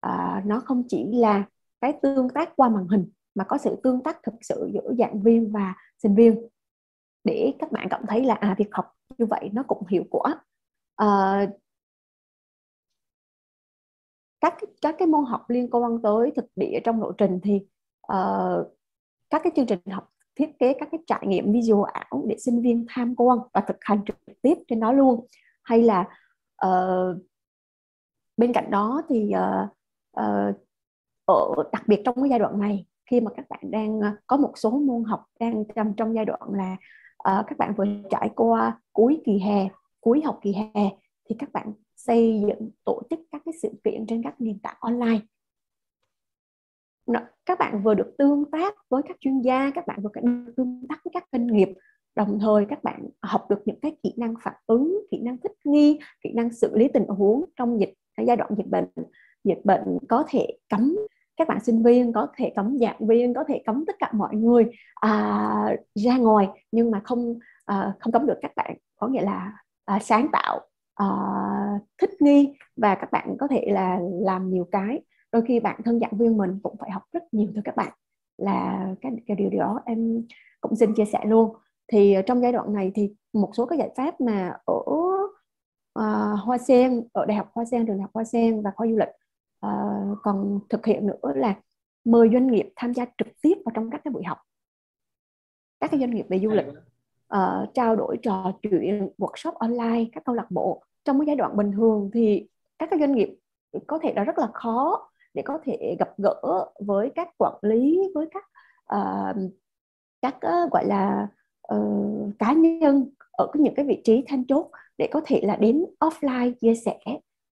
à nó không chỉ là cái tương tác qua màn hình mà có sự tương tác thực sự giữa giảng viên và sinh viên để các bạn cảm thấy là à việc học như vậy nó cũng hiệu quả. À, các các cái môn học liên quan tới thực địa trong lộ trình thì uh, các cái chương trình học thiết kế các cái trải nghiệm video ảo để sinh viên tham quan và thực hành trực tiếp trên đó luôn. Hay là uh, bên cạnh đó thì uh, uh, ở đặc biệt trong cái giai đoạn này khi mà các bạn đang có một số môn học đang trong trong giai đoạn là uh, các bạn vừa trải qua cuối kỳ hè cuối học kỳ hè thì các bạn xây dựng tổ chức các cái sự kiện trên các nền tảng online. Các bạn vừa được tương tác với các chuyên gia các bạn vừa được tương tác với các doanh nghiệp đồng thời các bạn học được những cái kỹ năng phản ứng kỹ năng thích nghi kỹ năng xử lý tình huống trong dịch giai đoạn dịch bệnh. Dịch bệnh có thể cấm các bạn sinh viên có thể cấm giảng viên có thể cấm tất cả mọi người à, ra ngoài nhưng mà không à, không cấm được các bạn. Có nghĩa là à, sáng tạo à, thích nghi và các bạn có thể là làm nhiều cái. Đôi khi bạn thân giảng viên mình cũng phải học rất nhiều từ các bạn. Là cái, cái điều đó em cũng xin chia sẻ luôn. Thì trong giai đoạn này thì một số các giải pháp mà ở uh, Hoa Sen ở Đại học Hoa Sen trường Đại học Hoa Sen và khoa du lịch uh, còn thực hiện nữa là mời doanh nghiệp tham gia trực tiếp vào trong các cái buổi học. Các cái doanh nghiệp về du lịch uh, trao đổi trò chuyện workshop online các câu lạc bộ. Trong cái giai đoạn bình thường thì các cái doanh nghiệp có thể là rất là khó để có thể gặp gỡ với các quản lý với các uh, các uh, gọi là uh, cá nhân ở những cái vị trí then chốt để có thể là đến offline chia sẻ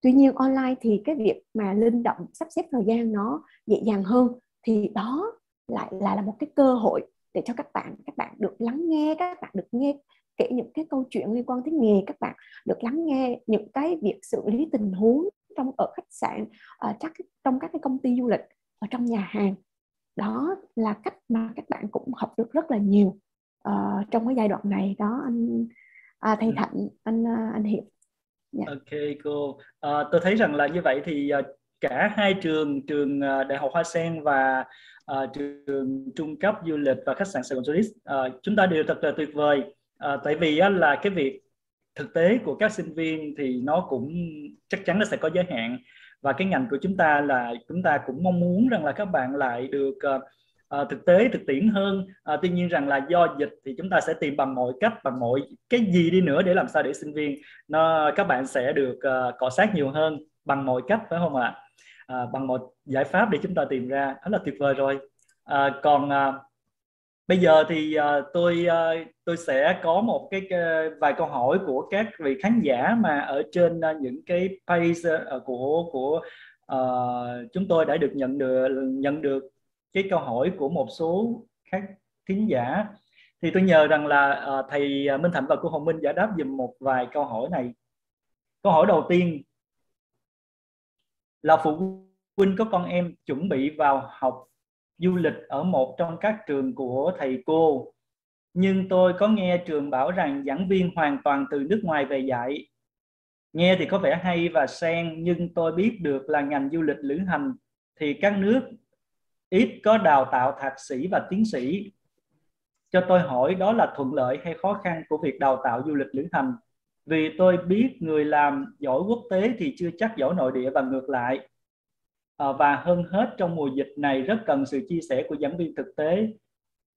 tuy nhiên online thì cái việc mà linh động sắp xếp thời gian nó dễ dàng hơn thì đó lại là, là một cái cơ hội để cho các bạn các bạn được lắng nghe các bạn được nghe kể những cái câu chuyện liên quan tới nghề các bạn được lắng nghe những cái việc xử lý tình huống trong ở khách sạn ở chắc trong các cái công ty du lịch ở trong nhà hàng. Đó là cách mà các bạn cũng học được rất là nhiều uh, trong cái giai đoạn này. Đó anh à, thầy ừ. Thạnh anh uh, anh Hiệp yeah. Ok cô. À, tôi thấy rằng là như vậy thì ờ, cả hai trường trường ờ, đại học Hoa Sen và uh, trường trung cấp du lịch và khách sạn Sài Gòn Tourist uh, chúng ta đều thật là tuyệt vời. Uh, tại vì uh, là cái việc thực tế của các sinh viên thì nó cũng chắc chắn nó sẽ có giới hạn. Và cái ngành của chúng ta là chúng ta cũng mong muốn rằng là các bạn lại được uh, uh, thực tế thực tiễn hơn. Uh, tuy nhiên rằng là do dịch thì chúng ta sẽ tìm bằng mọi cách bằng mọi cái gì đi nữa để làm sao để sinh viên nó các bạn sẽ được uh, cọ sát nhiều hơn bằng mọi cách phải không ạ? À? uh, bằng một giải pháp để chúng ta tìm ra. Đó là tuyệt vời rồi. Uh, còn uh, bây giờ thì uh, tôi uh, tôi sẽ có một cái uh, vài câu hỏi của các vị khán giả mà ở trên uh, những cái page uh, của của uh, chúng tôi đã được nhận được nhận được cái câu hỏi của một số các thính giả. Thì tôi nhờ rằng là uh, thầy ờ, Minh Thạnh và cô Hồng Minh giải đáp dùm một vài câu hỏi này. Câu hỏi đầu tiên là phụ huynh có con em chuẩn bị vào học du lịch ở một trong các trường của thầy cô. Nhưng tôi có nghe trường bảo rằng giảng viên hoàn toàn từ nước ngoài về dạy. Nghe thì có vẻ hay và sen nhưng tôi biết được là ngành du lịch lữ hành thì các nước ít có đào tạo thạc sĩ và tiến sĩ. Cho tôi hỏi đó là thuận lợi hay khó khăn của việc đào tạo du lịch lữ hành? Vì tôi biết người làm giỏi quốc tế thì chưa chắc giỏi nội địa và ngược lại. À, và hơn hết trong mùa dịch này rất cần sự chia sẻ của giảng viên thực tế.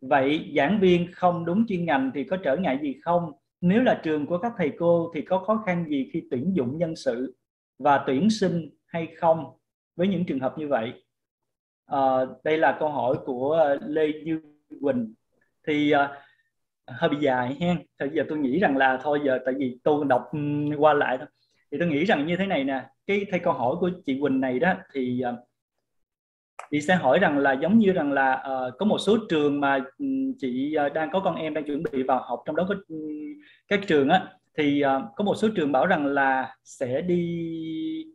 Vậy giảng viên không đúng chuyên ngành thì có trở ngại gì không? Nếu là trường của các thầy cô thì có khó khăn gì khi tuyển dụng nhân sự và tuyển sinh hay không? Với những trường hợp như vậy à, đây là câu hỏi của Lê Như Quỳnh. Thì uh, hơi bị dài ha. Thì giờ tôi nghĩ rằng là thôi giờ tại vì tôi đọc ừ, qua lại thôi. Thì tôi nghĩ rằng như thế này nè cái thay câu hỏi của chị Quỳnh này đó thì uh, chị sẽ hỏi rằng là giống như rằng là uh, có một số trường mà ừ, chị uh, đang có con em đang chuẩn bị vào học trong đó có ừ, các trường á thì uh, có một số trường bảo rằng là sẽ đi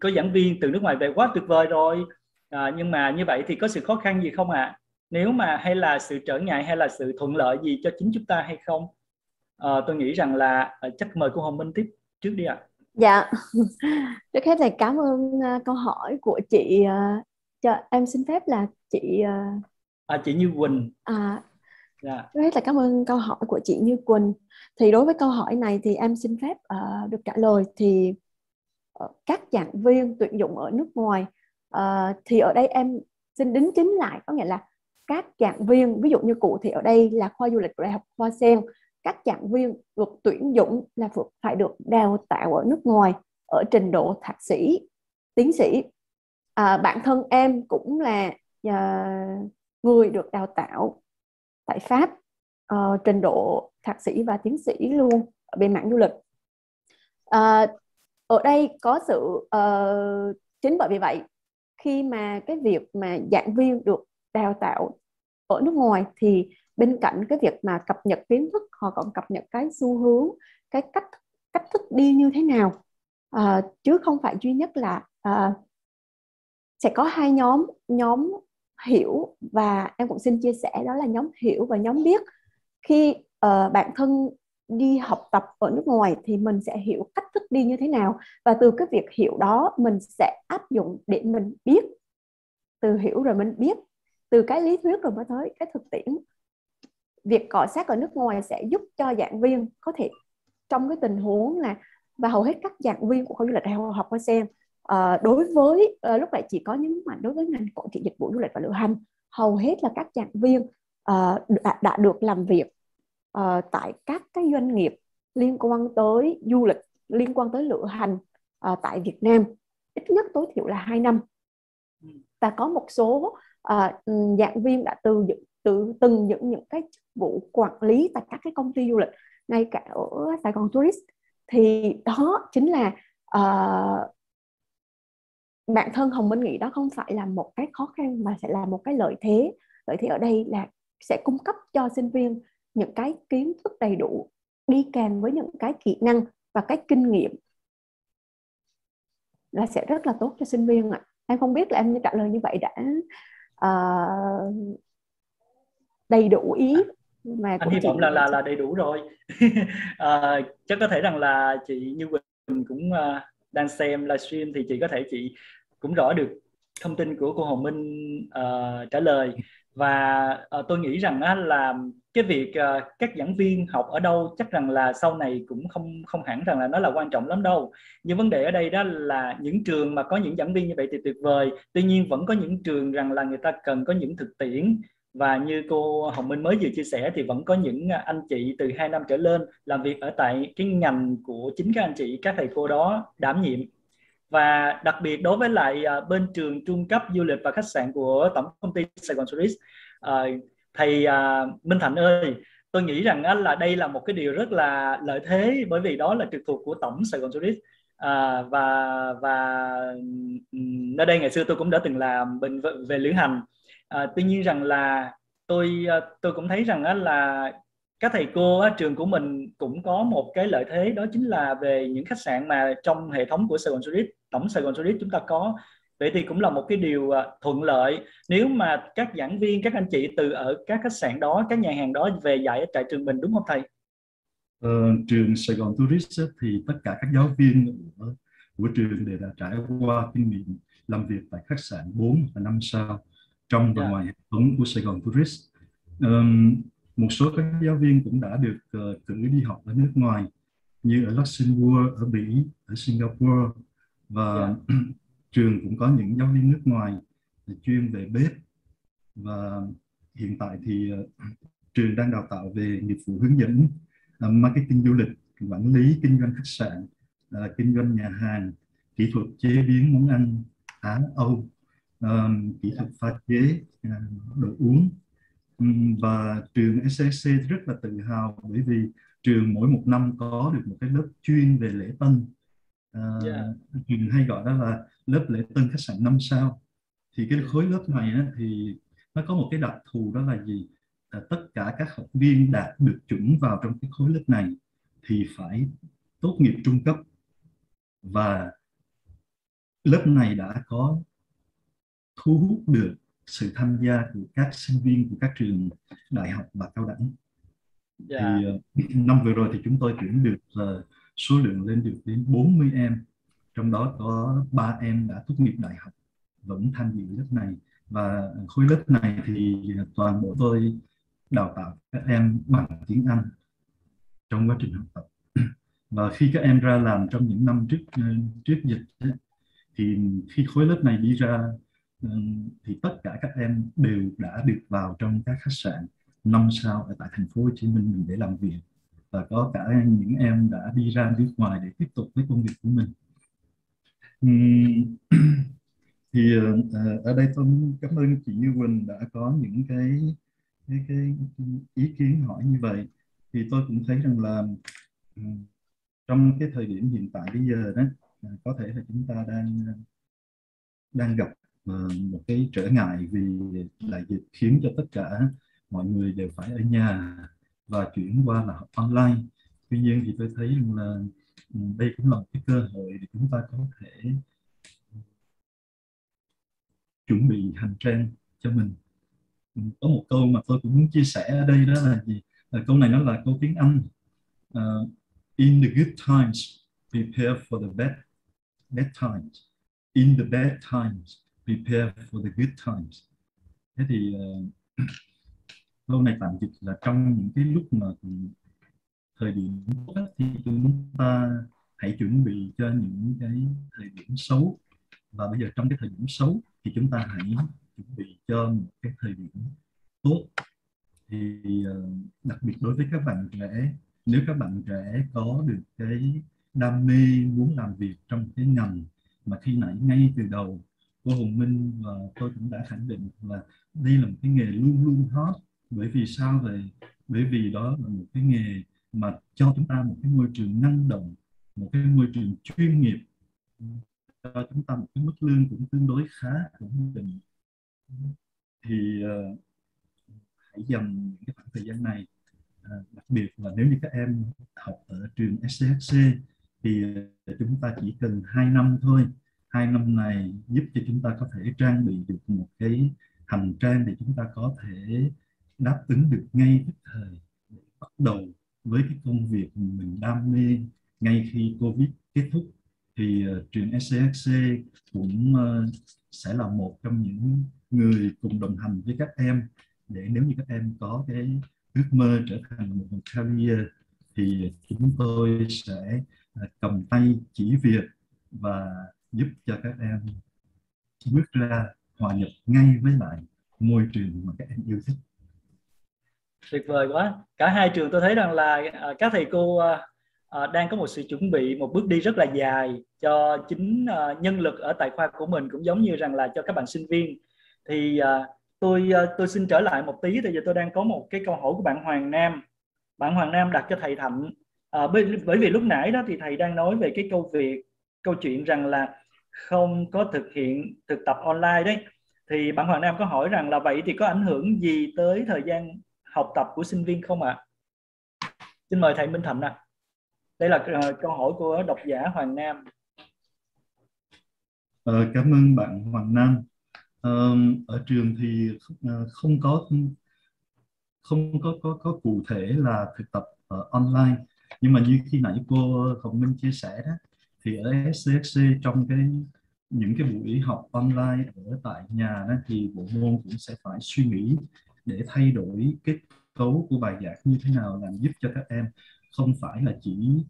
có giảng viên từ nước ngoài về quá tuyệt vời rồi uh, nhưng mà như vậy thì có sự khó khăn gì không ạ à? nếu mà hay là sự trở ngại hay là sự thuận lợi gì cho chính chúng ta hay không uh, tôi nghĩ rằng là uh, chắc mời cô Hồng Minh tiếp trước đi ạ à. dạ (laughs) trước hết thì cảm ơn câu hỏi của chị cho em xin phép là chị à chị Như Quỳnh à dạ. trước hết là cảm ơn câu hỏi của chị Như Quỳnh thì đối với câu hỏi này thì em xin phép uh, được trả lời thì uh, các giảng viên tuyển dụng ở nước ngoài à, thì ở đây em xin đính chính lại có nghĩa là các giảng viên ví dụ như cụ thì ở đây là khoa du lịch đại học Hoa Sen các giảng viên được tuyển dụng là phải được đào tạo ở nước ngoài ở trình độ thạc sĩ tiến sĩ. À, bản thân em cũng là uh, người được đào tạo tại Pháp uh, trình độ thạc sĩ và tiến sĩ luôn ở bên mảng du lịch. À, ở đây có sự uh, chính bởi vì vậy khi mà cái việc mà giảng viên được đào tạo ở nước ngoài thì bên cạnh cái việc mà cập nhật kiến thức họ còn cập nhật cái xu hướng cái cách cách thức đi như thế nào. À, chứ không phải duy nhất là à, sẽ có hai nhóm nhóm hiểu và em cũng xin chia sẻ đó là nhóm hiểu và nhóm biết. Khi ờ, uh, bản thân đi học tập ở nước ngoài thì mình sẽ hiểu cách thức đi như thế nào. Và từ cái việc hiểu đó mình sẽ áp dụng để mình biết. Từ hiểu rồi mình biết. Từ cái lý thuyết rồi mới tới cái thực tiễn. Việc cọ sát ở nước ngoài sẽ giúp cho giảng viên có thể trong cái tình huống là và hầu hết các giảng viên của khoa du lịch đại học Hoa Sen à, đối với à, lúc này chỉ có những mạnh đối với ngành quản trị dịch vụ du lịch và lữ hành. Hầu hết là các giảng viên à, đã, đã được làm việc uh, tại các cái doanh nghiệp liên quan tới du lịch liên quan tới lữ hành uh, tại Việt Nam ít nhất tối thiểu là 2 năm. Và có một số uh, giảng viên đã từ từ từng những những cái chức vụ quản lý tại các cái công ty du lịch ngay cả ở Sài Gòn Tourist. Thì đó chính là uh, bản thân Hồng Minh nghĩ đó không phải là một cái khó khăn mà sẽ là một cái lợi thế. Lợi thế ở đây là sẽ cung cấp cho sinh viên những cái kiến thức đầy đủ đi kèm với những cái kỹ năng và cái kinh nghiệm là sẽ rất là tốt cho sinh viên ạ. À. Em không biết là em trả lời như vậy đã uh, đầy đủ ý mà anh hy vọng là là là đầy đủ rồi. uh, (laughs) chắc có thể rằng là chị Như Quỳnh cũng uh, đang xem livestream thì chị có thể chị cũng rõ được thông tin của cô Hồng Minh uh, trả lời và uh, tôi nghĩ rằng uh, là cái việc uh, các giảng viên học ở đâu chắc rằng là sau này cũng không không hẳn rằng là nó là quan trọng lắm đâu. Nhưng vấn đề ở đây đó là những trường mà có những giảng viên như vậy thì tuyệt vời. Tuy nhiên vẫn có những trường rằng là người ta cần có những thực tiễn. Và như cô Hồng Minh mới vừa chia sẻ thì vẫn có những ờ, anh chị từ 2 năm trở lên làm việc ở tại cái ngành của chính các anh chị các thầy cô đó đảm nhiệm và đặc biệt đối với lại uh, bên trường trung cấp du lịch và khách sạn của tổng công ty Sài Gòn Tourist uh, thầy uh, Minh Thành ơi tôi nghĩ rằng uh, là đây là một cái điều rất là lợi thế bởi vì đó là trực thuộc của tổng Sài Gòn Tourist. À, và và nơi đây ngày xưa tôi cũng đã từng làm bên về lữ hành. À, tuy nhiên rằng là tôi tôi cũng thấy rằng là các thầy cô á, trường của mình cũng có một cái lợi thế đó chính là về những khách sạn mà trong hệ thống của Sài Gòn Tourist tổng Sài Gòn Tourist chúng ta có vậy thì cũng là một cái điều à, thuận lợi nếu mà các giảng viên các anh chị từ ở các khách sạn đó các nhà hàng đó về dạy ở tại trường mình đúng không thầy ờ, trường Sài Gòn Tourist thì tất cả các giáo viên của, của trường đều đã trải qua kinh nghiệm làm việc tại khách sạn 4 và 5 sao trong và yeah. Dạ. ngoài hệ thống của Sài Gòn Tourist um, một số các giáo viên cũng đã được uh, cử đi học ở nước ngoài như ở Luxembourg, ở Bỉ, ở Singapore và yeah. Dạ. (clears throat) trường cũng có những giáo viên nước ngoài chuyên về bếp và hiện tại thì uh, (clears throat) trường đang đào tạo về nghiệp vụ hướng dẫn uh, marketing du lịch quản lý kinh doanh khách sạn uh, kinh doanh nhà hàng kỹ thuật chế biến món ăn Á Âu um, kỹ thuật pha chế uh, đồ uống và trường SSC rất là tự hào bởi vì trường mỗi một năm có được một cái lớp chuyên về lễ tân à, yeah. Dạ. trường hay gọi đó là lớp lễ tân khách sạn năm sao thì cái khối lớp này á, thì nó có một cái đặc thù đó là gì là tất cả các học viên đạt được chuẩn vào trong cái khối lớp này thì phải tốt nghiệp trung cấp và lớp này đã có thu hút được sự tham gia của các sinh viên của các trường đại học và cao đẳng. Yeah. thì uh, năm vừa rồi thì chúng tôi tuyển được uh, số lượng lên được đến 40 em trong đó có ba em đã tốt nghiệp đại học vẫn tham dự lớp này. Và khối lớp này thì toàn bộ tôi đào tạo các em bằng tiếng Anh trong quá trình học tập. (clears throat) Và khi các em ra làm trong những năm trước ờ, trước dịch thì khi khối lớp này đi ra ờ, Ờ, thì tất cả các em đều đã được vào trong các khách sạn năm sao ở tại thành phố Hồ Chí Minh mình để làm việc. Và có cả những em đã đi ra nước ngoài để tiếp tục với công việc của mình. (clears throat) Thì ờ, ờ, ở đây tôi cảm ơn chị Như Quỳnh đã có những cái cái, cái ý kiến hỏi như vậy. Thì tôi cũng thấy rằng là trong cái thời điểm hiện tại bây giờ đó có thể là chúng ta đang đang gặp một cái trở ngại vì đại dịch khiến cho tất cả mọi người đều phải ở nhà và chuyển qua là học online. Tuy nhiên thì tôi thấy rằng là đây cũng là một cái cơ hội để chúng ta có thể chuẩn bị hành trang cho mình. Có một câu mà tôi cũng muốn chia sẻ ở đây đó là gì? Là câu này nó là câu tiếng Anh. Uh, in the good times prepare for the bad bad times. In the bad times prepare for the good times. Thế thì uh, câu này tạm dịch là trong những cái lúc mà thời điểm tốt thì chúng ta hãy chuẩn bị cho những cái thời điểm xấu. Và bây giờ trong cái thời điểm xấu thì chúng ta hãy chuẩn bị cho một cái thời điểm tốt. Thì ờ, đặc biệt đối với các bạn trẻ nếu các bạn trẻ có được cái đam mê muốn làm việc trong cái ngành mà khi nãy ngay từ đầu của Hùng Minh và tôi cũng đã khẳng định là đây là một cái nghề luôn luôn hot. Bởi vì sao vậy? Bởi vì đó là một cái nghề mà cho chúng ta một cái môi trường năng động một cái môi trường chuyên nghiệp. Cho chúng ta một cái mức lương cũng tương đối khá ổn định. Thì uh, hãy dành những cái khoảng thời gian này uh, đặc biệt là nếu như các em học ở trường SCHC thì uh, chúng ta chỉ cần 2 năm thôi hai năm này giúp cho chúng ta có thể trang bị được một cái hành trang để chúng ta có thể đáp ứng được ngay tức thời để bắt đầu với cái công việc mình đam mê ngay khi Covid kết thúc. Thì uh, trường SCHC cũng uh, sẽ là một trong những người cùng đồng hành với các em để nếu như các em có cái ước mơ trở thành một career thì chúng tôi sẽ uh, cầm tay chỉ việc và giúp cho các em bước ra hòa nhập ngay với lại môi trường mà các em yêu thích. Tuyệt vời quá. Cả hai trường tôi thấy rằng là à, các thầy cô à, à, đang có một sự chuẩn bị một bước đi rất là dài cho chính nhân lực ở tại khoa của mình cũng giống như rằng là cho các bạn sinh viên. Thì tôi tôi xin trở lại một tí tại vì tôi đang có một cái câu hỏi của bạn Hoàng Nam. Bạn Hoàng Nam đặt cho thầy Thạnh. À, bởi, bởi vì lúc nãy đó thì thầy đang nói về cái câu việc câu chuyện rằng là không có thực hiện thực tập online đấy thì bạn Hoàng Nam có hỏi rằng là vậy thì có ảnh hưởng gì tới thời gian học tập của sinh viên không ạ? À? Xin mời thầy Minh Thạnh ạ. À đây là ờ, câu hỏi của độc giả Hoàng Nam ờ, cảm ơn bạn Hoàng Nam ờ, ở trường thì ờ, không có không có có có cụ thể là thực tập ờ, online nhưng mà như khi nãy cô Hồng Minh chia sẻ đó thì ở SCSC trong cái những cái buổi học online ở tại nhà đó thì bộ môn cũng sẽ phải suy nghĩ để thay đổi kết cấu của bài giảng như thế nào làm giúp cho các em không phải là chỉ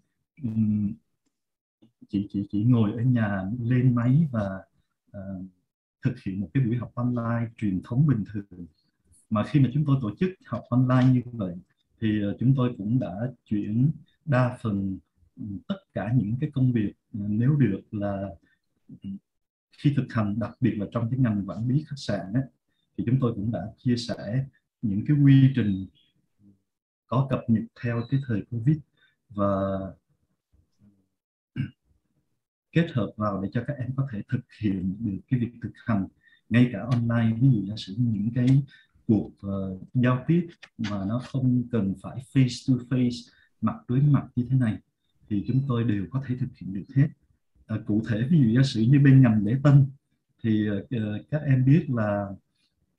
chỉ chỉ chỉ ngồi ở nhà lên máy và uh, thực hiện một cái buổi học online truyền thống bình thường. Mà khi mà chúng tôi tổ chức học online như vậy thì ờ, chúng tôi cũng đã chuyển đa phần tất cả những cái công việc Ờ, nếu được là ừ, khi thực hành đặc biệt là trong cái ngành quản lý khách sạn ấy, thì chúng tôi cũng đã chia sẻ những cái quy trình có cập nhật theo cái thời Covid và (clears throat) kết hợp vào để cho các em có thể thực hiện được cái việc thực hành ngay cả online. Ví dụ giả sử những cái cuộc uh, giao tiếp mà nó không cần phải face to face mặt đối mặt như thế này thì chúng tôi đều có thể thực hiện được hết. À, cụ thể ví dụ giả sử như bên ngành lễ tân thì uh, các em biết là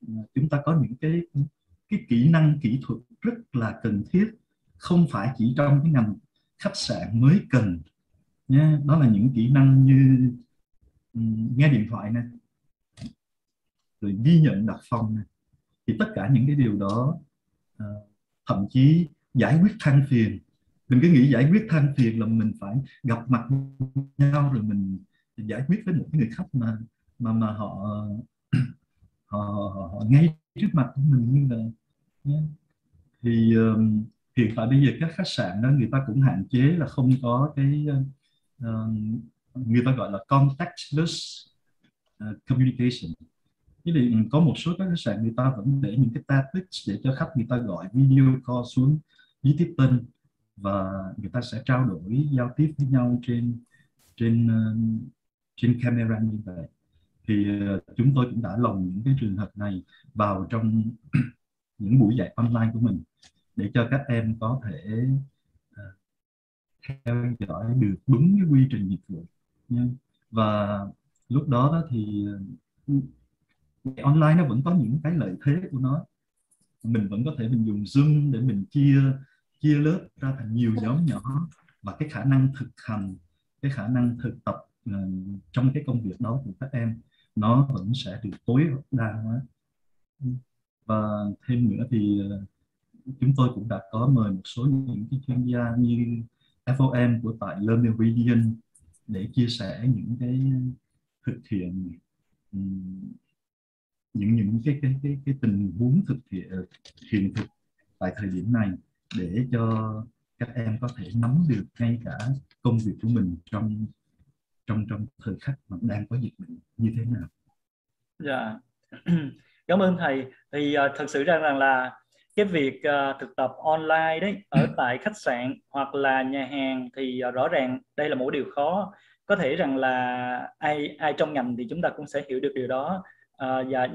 ờ, chúng ta có những cái cái kỹ năng kỹ thuật rất là cần thiết không phải chỉ trong cái ngành khách sạn mới cần nha đó là những kỹ năng như um, nghe điện thoại nè rồi ghi nhận đặt phòng này thì tất cả những cái điều đó uh, thậm chí giải quyết than phiền mình cứ nghĩ giải quyết than phiền là mình phải gặp mặt nhau rồi mình giải quyết với một người khách mà mà mà (clears throat) họ họ, họ, họ ngay trước mặt của mình như là yeah. thì um, hiện tại bây giờ các khách sạn đó người ta cũng hạn chế là không có cái uh, người ta gọi là contactless uh, communication Thế thì có một số các khách sạn người ta vẫn để những cái tactics để cho khách người ta gọi video call xuống dưới tiếp tân và người ta sẽ trao đổi giao tiếp với nhau trên trên uh, trên camera như vậy. Thì uh, chúng tôi cũng đã lồng những cái trường hợp này vào trong (clears throat) những buổi dạy online của mình để cho các em có thể uh, theo dõi được đúng cái quy trình dịch vụ. Nha. và lúc đó, đó thì uh, online nó vẫn có những cái lợi thế của nó. Mình vẫn có thể mình dùng zoom để mình chia chia lớp ra thành nhiều nhóm nhỏ và cái khả năng thực hành cái khả năng thực tập uh, trong cái công việc đó của các em nó vẫn sẽ được tối đa hóa. Và thêm nữa thì ờ, chúng tôi cũng đã có mời một số những cái chuyên gia như FOM của tại Le Meridian để chia sẻ những cái thực hiện um, những những cái cái cái, cái tình huống thực hiện ờ, hiện thực tại thời điểm này để cho các em có thể nắm được ngay cả công việc của mình trong trong trong thời khắc mà đang có dịch bệnh như thế nào. Dạ, (clears throat) cảm ơn thầy. Thì uh, thật sự ra rằng là cái việc uh, thực tập online đấy ở tại khách sạn hoặc là nhà hàng thì uh, rõ ràng đây là một điều khó. Có thể rằng là ai ai trong ngành thì chúng ta cũng sẽ hiểu được điều đó. À, dạ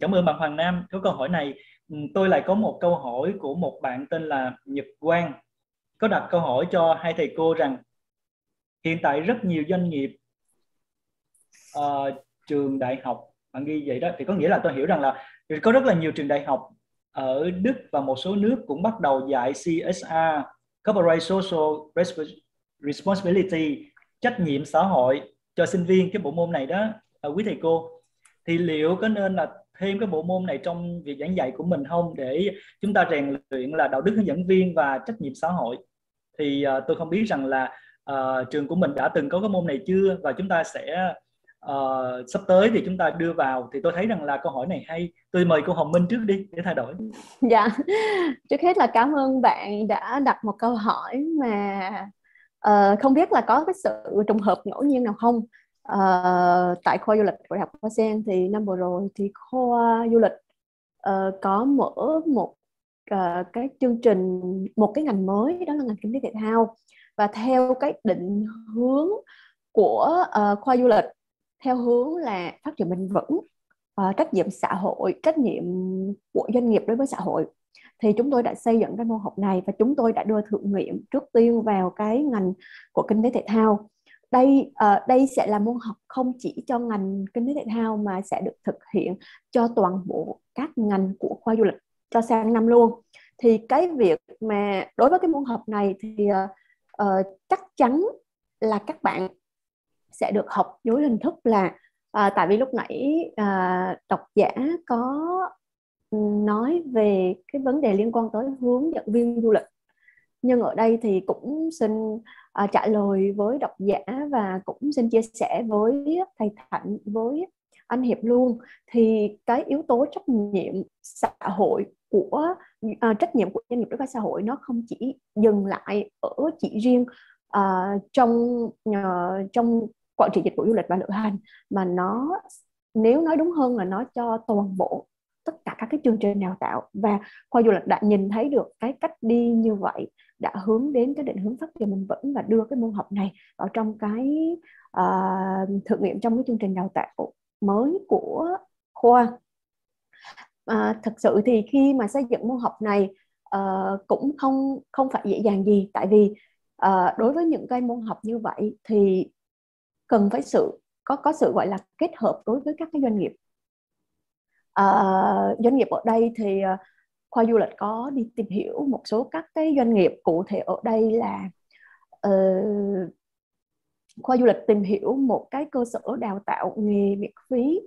cảm ơn bạn Hoàng Nam. Có câu hỏi này Ừ, tôi lại có một câu hỏi của một bạn tên là Nhật Quang. Có đặt câu hỏi cho hai thầy cô rằng hiện tại rất nhiều doanh nghiệp uh, trường đại học bạn ghi vậy đó thì có nghĩa là tôi hiểu rằng là có rất là nhiều trường đại học ở Đức và một số nước cũng bắt đầu dạy CSR Corporate Social Responsibility trách nhiệm xã hội cho sinh viên cái bộ môn này đó. Ờ, quý thầy cô thì liệu có nên là thêm cái bộ môn này trong việc giảng dạy của mình không? Để chúng ta rèn luyện là đạo đức hướng dẫn viên và trách nhiệm xã hội. Thì uh, tôi không biết rằng là uh, trường của mình đã từng có cái môn này chưa? Và chúng ta sẽ uh, sắp tới thì chúng ta đưa vào. Thì tôi thấy rằng là câu hỏi này hay. Tôi mời cô Hồng Minh trước đi để thay đổi. Dạ. Trước hết là cảm ơn bạn đã đặt một câu hỏi mà uh, không biết là có cái sự trùng hợp ngẫu nhiên nào không? Uh, tại khoa du lịch của đại học Hoa Sen thì năm vừa rồi thì khoa du lịch uh, có mở một uh, cái chương trình một cái ngành mới đó là ngành kinh tế thể thao. Và theo cái định hướng của uh, khoa du lịch theo hướng là phát triển bền vững uh, trách nhiệm xã hội trách nhiệm của doanh nghiệp đối với xã hội thì chúng tôi đã xây dựng cái môn học này và chúng tôi đã đưa thử nghiệm trước tiên vào cái ngành của kinh tế thể thao đây uh, đây sẽ là môn học không chỉ cho ngành kinh tế thể thao mà sẽ được thực hiện cho toàn bộ các ngành của khoa du lịch cho sang năm luôn. Thì cái việc mà đối với cái môn học này thì uh, uh, chắc chắn là các bạn sẽ được học dưới hình thức là uh, tại vì lúc nãy uh, độc giả có nói về cái vấn đề liên quan tới hướng dẫn viên du lịch nhưng ở đây thì cũng xin uh, trả lời với độc giả và cũng xin chia sẻ với thầy Thạnh với anh Hiệp luôn. Thì cái yếu tố trách nhiệm xã hội của uh, trách nhiệm của doanh nghiệp đối với xã hội nó không chỉ dừng lại ở chỉ riêng uh, trong uh, trong quản trị dịch vụ du lịch và lữ hành mà nó nếu nói đúng hơn là nó cho toàn bộ tất cả các cái chương trình đào tạo. Và khoa du lịch đã nhìn thấy được cái cách đi như vậy đã hướng đến cái định hướng phát triển bền vững và đưa cái môn học này vào trong cái uh, thử nghiệm trong cái chương trình đào tạo mới của khoa. À, thực sự thì khi mà xây dựng môn học này uh, cũng không không phải dễ dàng gì. Tại vì uh, đối với những cái môn học như vậy thì cần phải sự có có sự gọi là kết hợp đối với các cái doanh nghiệp uh, doanh nghiệp ở đây thì uh, khoa du lịch có đi tìm hiểu một số các cái doanh nghiệp cụ thể ở đây là uh, khoa du lịch tìm hiểu một cái cơ sở đào tạo nghề miễn phí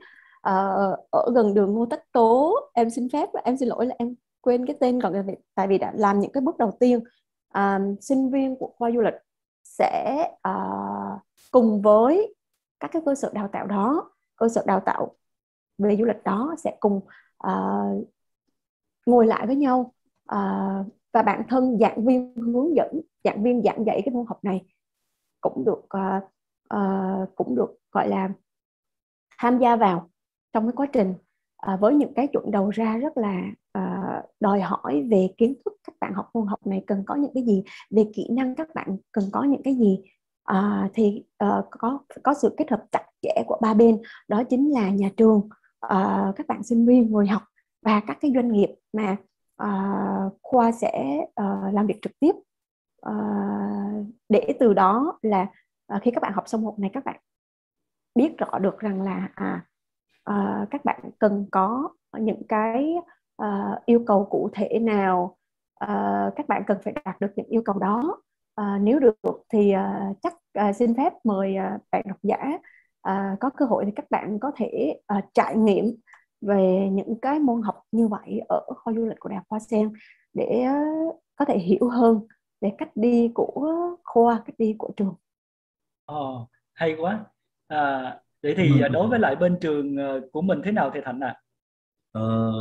uh, ở gần đường Ngô Tất Tố. Em xin phép em xin lỗi là em quên cái tên còn tại vì đã làm những cái bước đầu tiên. Um, sinh viên của khoa du lịch sẽ uh, cùng với các cái cơ sở đào tạo đó cơ sở đào tạo về du lịch đó sẽ cùng uh, ngồi lại với nhau uh, và bản thân giảng viên hướng dẫn giảng viên giảng dạy cái môn học này cũng được uh, uh, cũng được gọi là tham gia vào trong cái quá trình uh, với những cái chuẩn đầu ra rất là uh, đòi hỏi về kiến thức các bạn học môn học này cần có những cái gì về kỹ năng các bạn cần có những cái gì uh, thì uh, có có sự kết hợp chặt chẽ của ba bên đó chính là nhà trường uh, các bạn sinh viên ngồi học và các cái doanh nghiệp mà uh, khoa sẽ uh, làm việc trực tiếp. Uh, để từ đó là uh, khi các bạn học xong học này các bạn biết rõ được rằng là à, uh, các bạn cần có những cái uh, yêu cầu cụ thể nào uh, các bạn cần phải đạt được những yêu cầu đó. Uh, nếu được thì uh, chắc uh, xin phép mời uh, bạn độc giả uh, có cơ hội thì các bạn có thể uh, trải nghiệm về những cái môn học như vậy ở kho du lịch của đại học Hoa Sen để uh, có thể hiểu hơn về cách đi của khoa cách đi của trường. Ồ, oh, hay quá. À, vậy thì ừ. đối với lại bên trường của mình thế nào thì Thành ạ? À? Ờ,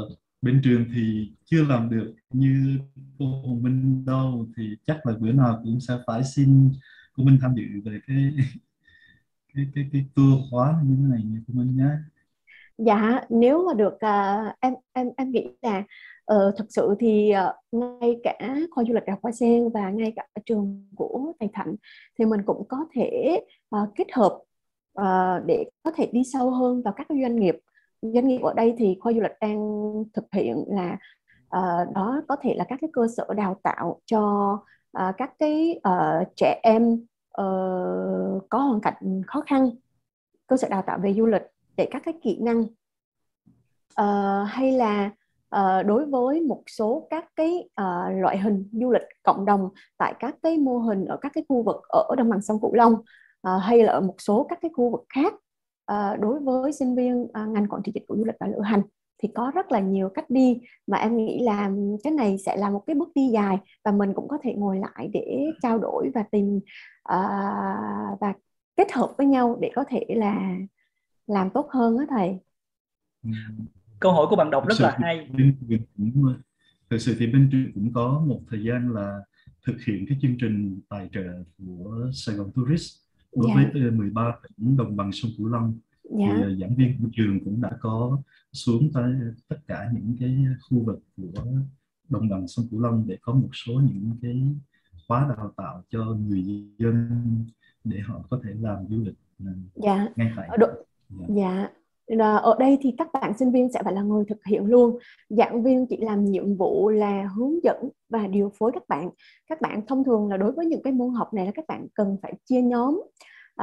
bên trường thì chưa làm được như cô Hồng Minh đâu thì chắc là bữa nào cũng sẽ phải xin cô Minh tham dự về cái cái cái cái tour khóa như thế này nha cô Minh nhé. Dạ nếu mà được uh, em em em nghĩ là uh, thực sự thì uh, ngay cả khoa du lịch đại học Hoa Sen và ngay cả trường của thầy Thạnh thì mình cũng có thể uh, kết hợp uh, để có thể đi sâu hơn vào các doanh nghiệp doanh nghiệp ở đây thì khoa du lịch đang thực hiện là uh, đó có thể là các cái cơ sở đào tạo cho uh, các cái uh, trẻ em uh, có hoàn cảnh khó khăn cơ sở đào tạo về du lịch để các cái kỹ năng uh, hay là uh, đối với một số các cái uh, loại hình du lịch cộng đồng tại các cái mô hình ở các cái khu vực ở đồng bằng sông Cửu Long uh, hay là ở một số các cái khu vực khác uh, đối với sinh viên uh, ngành quản trị dịch vụ du lịch và lữ hành thì có rất là nhiều cách đi. Mà em nghĩ là cái này sẽ là một cái bước đi dài và mình cũng có thể ngồi lại để trao đổi và tìm uh, và kết hợp với nhau để có thể là làm tốt hơn đó thầy. Câu hỏi của bạn đọc rất là hay. cũng, thực sự thì bên trường cũng có một thời gian là thực hiện cái chương trình tài trợ của Sài Gòn Tourist. Đối dạ. với 13 tỉnh đồng bằng sông Cửu Long dạ. thì uh, giảng viên của trường cũng đã có xuống tới tất cả những cái khu vực của đồng bằng sông Cửu Long để có một số những cái khóa đào tạo cho người dân để họ có thể làm du lịch uh, dạ. ngay tại Độ... dạ. dạ ở đây thì các bạn sinh viên sẽ phải là người thực hiện luôn giảng viên chỉ làm nhiệm vụ là hướng dẫn và điều phối các bạn các bạn thông thường là đối với những cái môn học này là các bạn cần phải chia nhóm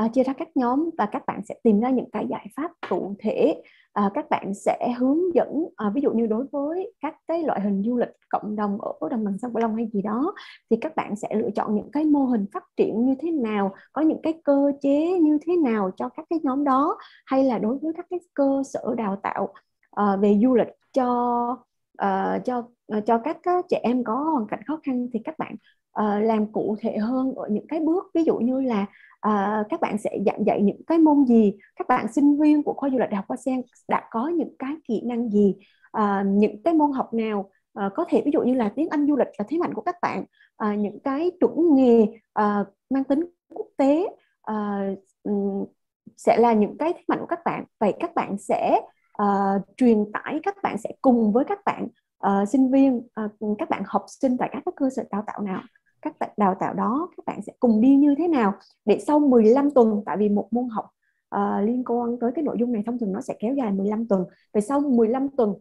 uh, chia ra các nhóm và các bạn sẽ tìm ra những cái giải pháp cụ thể. Uh, các bạn sẽ hướng dẫn uh, ví dụ như đối với các cái loại hình du lịch cộng đồng ở đồng bằng sông cửu long hay gì đó thì các bạn sẽ lựa chọn những cái mô hình phát triển như thế nào có những cái cơ chế như thế nào cho các cái nhóm đó hay là đối với các cái cơ sở đào tạo uh, về du lịch cho uh, cho uh, cho các uh, trẻ em có hoàn cảnh khó khăn thì các bạn uh, làm cụ thể hơn ở những cái bước. Ví dụ như là à, các bạn sẽ giảng dạy những cái môn gì? Các bạn sinh viên của khoa du lịch đại học Hoa Sen đã có những cái kỹ năng gì? À, những cái môn học nào à, có thể ví dụ như là tiếng Anh du lịch là thế mạnh của các bạn? À, những cái chuẩn nghề à, mang tính quốc tế à, sẽ là những cái thế mạnh của các bạn. Vậy các bạn sẽ uh, truyền tải các bạn sẽ cùng với các bạn uh, sinh viên uh, các bạn học sinh tại các cơ sở đào tạo nào? Các bạn đào tạo đó các bạn sẽ cùng đi như thế nào để sau 15 tuần? Tại vì một môn học uh, liên quan tới cái nội dung này thông thường nó sẽ kéo dài 15 tuần. Về sau 15 tuần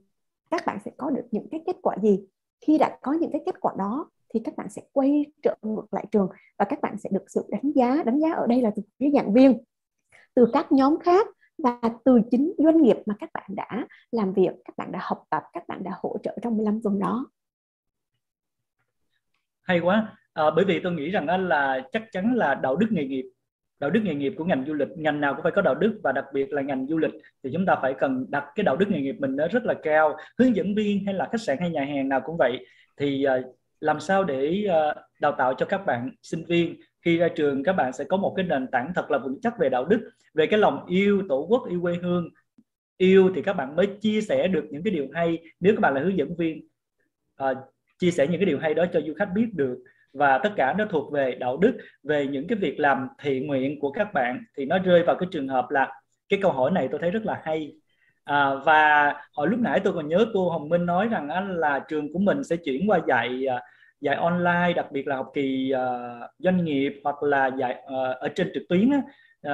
các bạn sẽ có được những cái kết quả gì? Khi đã có những cái kết quả đó thì các bạn sẽ quay trở ngược lại trường và các bạn sẽ được sự đánh giá. Đánh giá ở đây là từ phía giảng viên từ các nhóm khác và từ chính doanh nghiệp mà các bạn đã làm việc các bạn đã học tập các bạn đã hỗ trợ trong 15 tuần đó. Hay quá à, bởi vì tôi nghĩ rằng là chắc chắn là đạo đức nghề nghiệp đạo đức nghề nghiệp của ngành du lịch ngành nào cũng phải có đạo đức và đặc biệt là ngành du lịch thì chúng ta phải cần đặt cái đạo đức nghề nghiệp mình nó rất là cao. Hướng dẫn viên hay là khách sạn hay nhà hàng nào cũng vậy. Thì ờ, làm sao để ờ, đào tạo cho các bạn sinh viên? Khi ra trường các bạn sẽ có một cái nền tảng thật là vững chắc về đạo đức về cái lòng yêu tổ quốc yêu quê hương. Yêu thì các bạn mới chia sẻ được những cái điều hay. Nếu các bạn là hướng dẫn viên uh, chia sẻ những cái điều hay đó cho du khách biết được và tất cả nó thuộc về đạo đức về những cái việc làm thiện nguyện của các bạn. Thì nó rơi vào cái trường hợp là cái câu hỏi này tôi thấy rất là hay. À, và hồi lúc nãy tôi còn nhớ cô Hồng Minh nói rằng á, là trường của mình sẽ chuyển qua dạy à, dạy online đặc biệt là học kỳ uh, doanh nghiệp hoặc là dạy uh, ở trên trực tuyến á,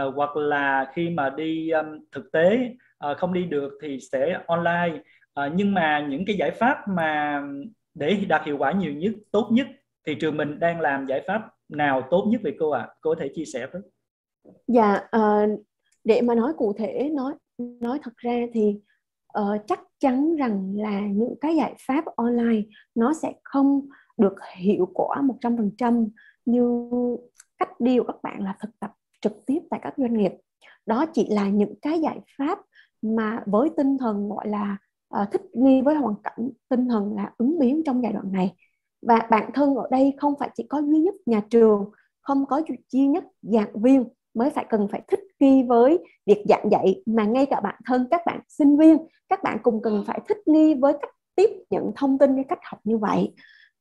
uh, hoặc là khi mà đi um, thực tế uh, không đi được thì sẽ online. Uh, nhưng mà những cái giải pháp mà để đạt hiệu quả nhiều nhất tốt nhất thì trường mình đang làm giải pháp nào tốt nhất về cô ạ? À? cô có thể chia sẻ với. Dạ uh, để mà nói cụ thể nói nói thật ra thì uh, chắc chắn rằng là những cái giải pháp online nó sẽ không được hiệu quả 100% như cách điều các bạn là thực tập trực tiếp tại các doanh nghiệp. Đó chỉ là những cái giải pháp mà với tinh thần gọi là uh, thích nghi với hoàn cảnh tinh thần là ứng biến trong giai đoạn này và bản thân ở đây không phải chỉ có duy nhất nhà trường không có duy nhất giảng viên mới phải cần phải thích nghi với việc giảng dạy mà ngay cả bản thân các bạn sinh viên các bạn cùng cần phải thích nghi với cách tiếp nhận thông tin cái cách học như vậy.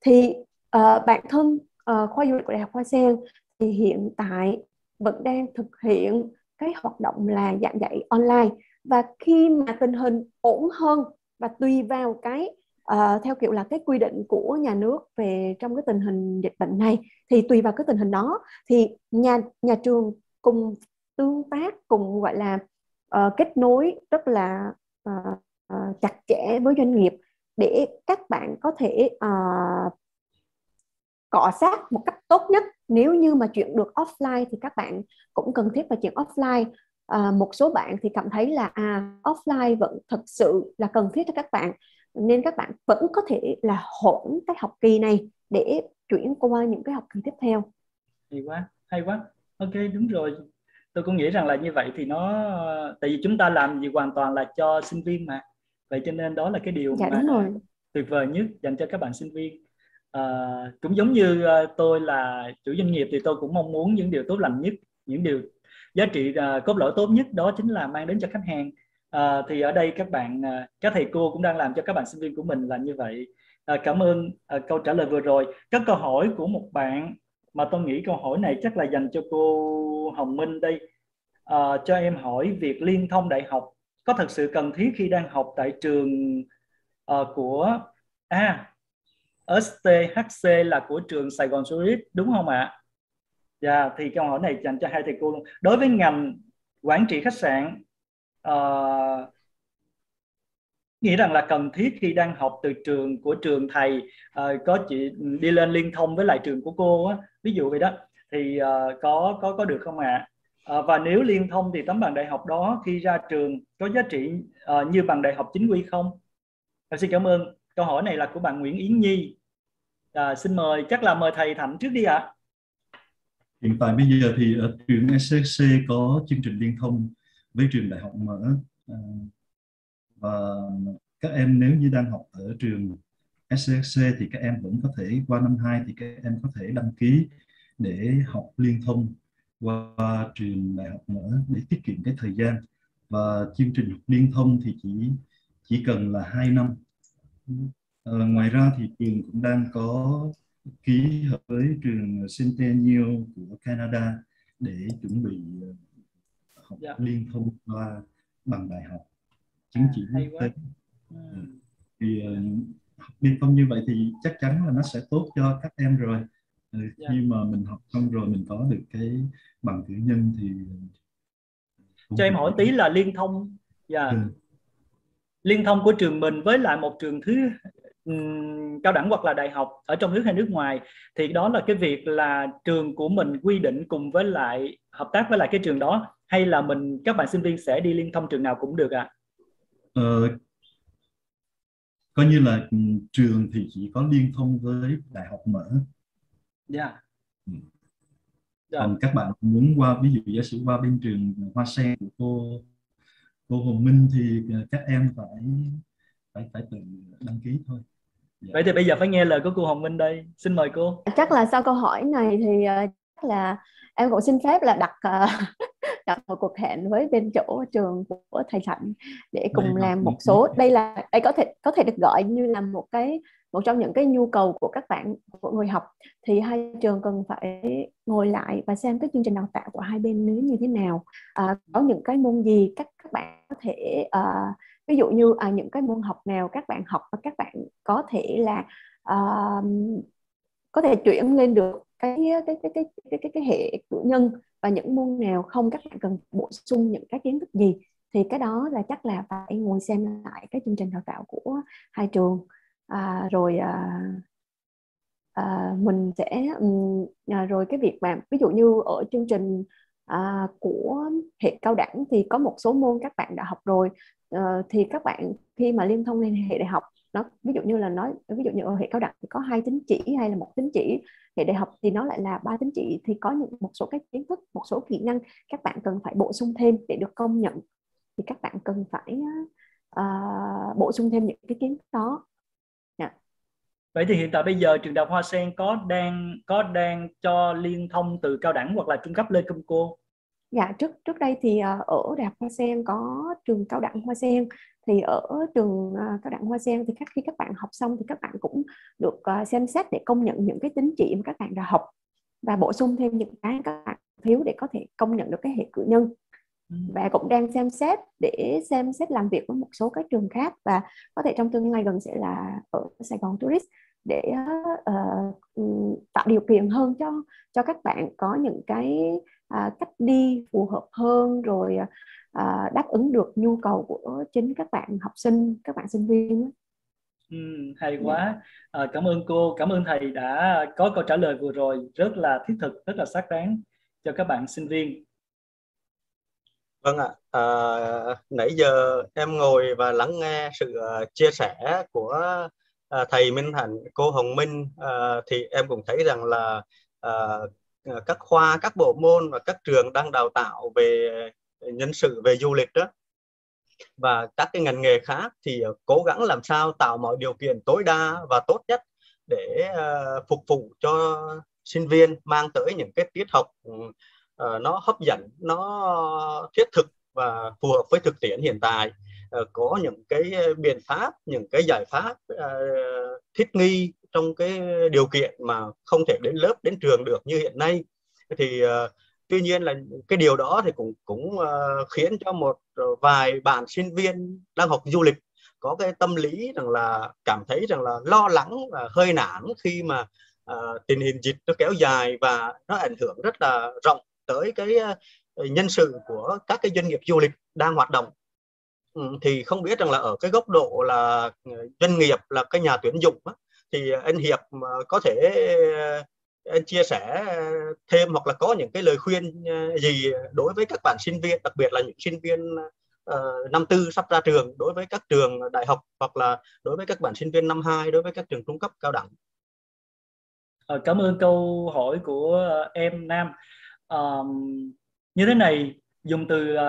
Thì uh, bản thân uh, khoa du lịch của đại học hoa sen thì hiện tại vẫn đang thực hiện cái hoạt động là giảng dạy online. Và khi mà tình hình ổn hơn và tùy vào cái uh, theo kiểu là cái quy định của nhà nước về trong cái tình hình dịch bệnh này thì tùy vào cái tình hình đó thì nhà nhà trường cùng tương tác cùng gọi là uh, kết nối rất là uh, uh, chặt chẽ với doanh nghiệp để các bạn có thể uh, cọ sát một cách tốt nhất. Nếu như mà chuyện được offline thì các bạn cũng cần thiết phải chuyện offline. À, một số bạn thì cảm thấy là à offline vẫn thực sự là cần thiết cho các bạn nên các bạn vẫn có thể là hỗn cái học kỳ này để chuyển qua những cái học kỳ tiếp theo. Hay quá hay quá. Ok đúng rồi. Tôi cũng nghĩ rằng là như vậy thì nó tại vì chúng ta làm gì hoàn toàn là cho sinh viên mà. Vậy cho nên đó là cái điều dạ, mà đúng rồi. tuyệt vời nhất dành cho các bạn sinh viên. À, cũng giống như uh, tôi là chủ doanh nghiệp thì tôi cũng mong muốn những điều tốt lành nhất những điều giá trị uh, cốt lõi tốt nhất đó chính là mang đến cho khách hàng à, thì ở đây các bạn ờ, các thầy cô cũng đang làm cho các bạn sinh viên của mình là như vậy à, cảm ơn à, câu trả lời vừa rồi các câu hỏi của một bạn mà tôi nghĩ câu hỏi này chắc là dành cho cô Hồng Minh đây à, cho em hỏi việc liên thông đại học có thật sự cần thiết khi đang học tại trường uh, của à STHC là của trường Sài Gòn Tourist đúng không ạ? Dạ thì câu hỏi này dành cho hai thầy cô luôn. Đối với ngành quản trị khách sạn uh, nghĩ rằng là cần thiết khi đang học từ trường của trường thầy uh, có chị đi lên liên thông với lại trường của cô á. Ví dụ vậy đó. Thì uh, có có có được không ạ? À? uh, và nếu liên thông thì tấm bằng đại học đó khi ra trường có giá trị uh, như bằng đại học chính quy không? À, xin cảm ơn. Câu hỏi này là của bạn Nguyễn Yến Nhi. À, xin mời chắc là mời thầy Thạnh trước đi ạ. À. hiện tại bây giờ thì ở trường SCC có chương trình liên thông với trường đại học mở à, và các em nếu như đang học ở trường SCC thì các em vẫn có thể qua năm 2 thì các em có thể đăng ký để học liên thông qua trường đại học mở để tiết kiệm cái thời gian. Và chương trình học liên thông thì chỉ chỉ cần là 2 năm. À, ngoài ra thì trường cũng đang có ký hợp với trường Centennial của Canada để chuẩn bị à, học dạ. liên thông qua bằng đại học chứng chỉ à, quốc tế ừ. thì uh, học liên thông như vậy thì chắc chắn là nó sẽ tốt cho các em rồi ừ, dạ. khi mà mình học xong rồi mình có được cái bằng cử nhân thì cho em hỏi tí là liên thông dạ ừ. liên thông của trường mình với lại một trường thứ um, cao đẳng hoặc là đại học ở trong nước hay nước ngoài thì đó là cái việc là trường của mình quy định cùng với lại hợp tác với lại cái trường đó hay là mình các bạn sinh viên sẽ đi liên thông trường nào cũng được ạ? À? Ờ, coi như là trường thì chỉ có liên thông với đại học mở. Dạ. Yeah. Ừ. Dạ. Còn các bạn muốn qua ví dụ giả sử qua bên trường Hoa Sen của cô cô Hồng Minh thì ờ, các em phải phải phải tự đăng ký thôi. Vậy thì bây giờ phải nghe lời của cô Hồng Minh đây. Xin mời cô. Chắc là sau câu hỏi này thì uh, chắc là em cũng xin phép là đặt uh, (laughs) đặt một cuộc hẹn với bên chỗ trường của thầy Thạnh để cùng làm một số đây là đây có thể có thể được gọi như là một cái một trong những cái nhu cầu của các bạn của người học thì hai trường cần phải ngồi lại và xem cái chương trình đào tạo của hai bên nếu như thế nào à, có những cái môn gì các các bạn có thể uh, ví dụ như uh, những cái môn học nào các bạn học và các bạn có thể là uh, có thể chuyển lên được cái cái cái cái cái cái, cái hệ cử nhân và những môn nào không các bạn cần bổ sung những cái kiến thức gì thì cái đó là chắc là phải ngồi xem lại cái chương trình đào tạo của hai trường. À, rồi à, à, mình sẽ à, rồi cái việc mà ví dụ như ở chương trình à, của hệ cao đẳng thì có một số môn các bạn đã học rồi. À, thì các bạn khi mà liên thông lên hệ đại học nó ví dụ như là nói ví dụ như ở hệ cao đẳng thì có hai tín chỉ hay là một tín chỉ hệ đại học thì nó lại là ba tín chỉ thì có những một số các kiến thức một số kỹ năng các bạn cần phải bổ sung thêm để được công nhận. Thì các bạn cần phải uh, bổ sung thêm những cái kiến thức đó vậy thì hiện tại bây giờ trường đại học Hoa Sen có đang có đang cho liên thông từ cao đẳng hoặc là trung cấp lên không cô Dạ trước trước đây thì ờ, ở Đại học Hoa Sen có trường cao đẳng Hoa Sen thì ở trường ờ, cao đẳng Hoa Sen thì các, khi các bạn học xong thì các bạn cũng được ờ, xem xét để công nhận những cái tín chỉ mà các bạn đã học và bổ sung thêm những cái các bạn thiếu để có thể công nhận được cái hệ cử nhân và cũng đang xem xét để xem xét làm việc với một số các trường khác và có thể trong tương lai gần sẽ là ở Sài Gòn Tourist để uh, tạo điều kiện hơn cho cho các bạn có những cái uh, cách đi phù hợp hơn rồi uh, đáp ứng được nhu cầu của chính các bạn học sinh các bạn sinh viên Ừ, hay quá. À, cảm ơn cô cảm ơn thầy đã có câu trả lời vừa rồi. Rất là thiết thực rất là xác đáng cho các bạn sinh viên vâng ạ. À, nãy giờ em ngồi và lắng nghe sự à, chia sẻ của à, thầy Minh Thành cô Hồng Minh à, thì em cũng thấy rằng là à, à, các khoa các bộ môn và các trường đang đào tạo về nhân sự về du lịch đó. Và các cái ngành nghề khác thì cố gắng làm sao tạo mọi điều kiện tối đa và tốt nhất để uh, phục vụ cho sinh viên mang tới những cái tiết học ừ, uh, nó hấp dẫn nó thiết thực và phù hợp với thực tiễn hiện tại. Uh, có những cái ờ, biện pháp những cái giải pháp uh, thích nghi trong cái điều kiện mà không thể đến lớp đến trường được như hiện nay. Thì uh, tuy nhiên là cái điều đó thì cũng cũng uh, khiến cho một vài bạn sinh viên đang học du lịch có cái tâm lý rằng là cảm thấy rằng là lo lắng và hơi nản khi mà uh, tình hình dịch nó kéo dài và nó ảnh hưởng rất là rộng tới cái ờ, nhân sự của các cái doanh nghiệp du lịch đang hoạt động. Ừ, thì không biết rằng là ở cái góc độ là ờ, doanh nghiệp là cái nhà tuyển dụng thì anh Hiệp có thể ờ, anh chia sẻ thêm hoặc là có những cái lời khuyên gì đối với các bạn sinh viên, đặc biệt là những sinh viên năm tư sắp ra trường, đối với các trường đại học hoặc là đối với các bạn sinh viên năm hai, đối với các trường trung cấp cao đẳng? Cảm ơn câu hỏi của em Nam um, như thế này dùng từ uh,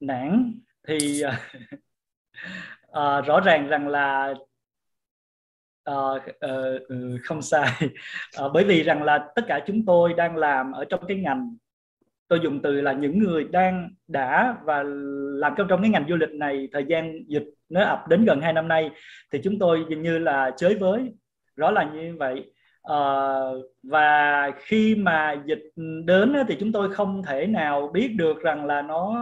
nản thì uh, (laughs) rõ ràng rằng là uh, uh, không sai. Uh, bởi vì rằng là tất cả chúng tôi đang làm ở trong cái ngành tôi dùng từ là những người đang đã và làm trong trong cái ngành du lịch này thời gian dịch nó ập đến gần hai năm nay thì chúng tôi dường như là chới với. Rõ là như vậy uh, và khi mà dịch đến thì chúng tôi không thể nào biết được rằng là nó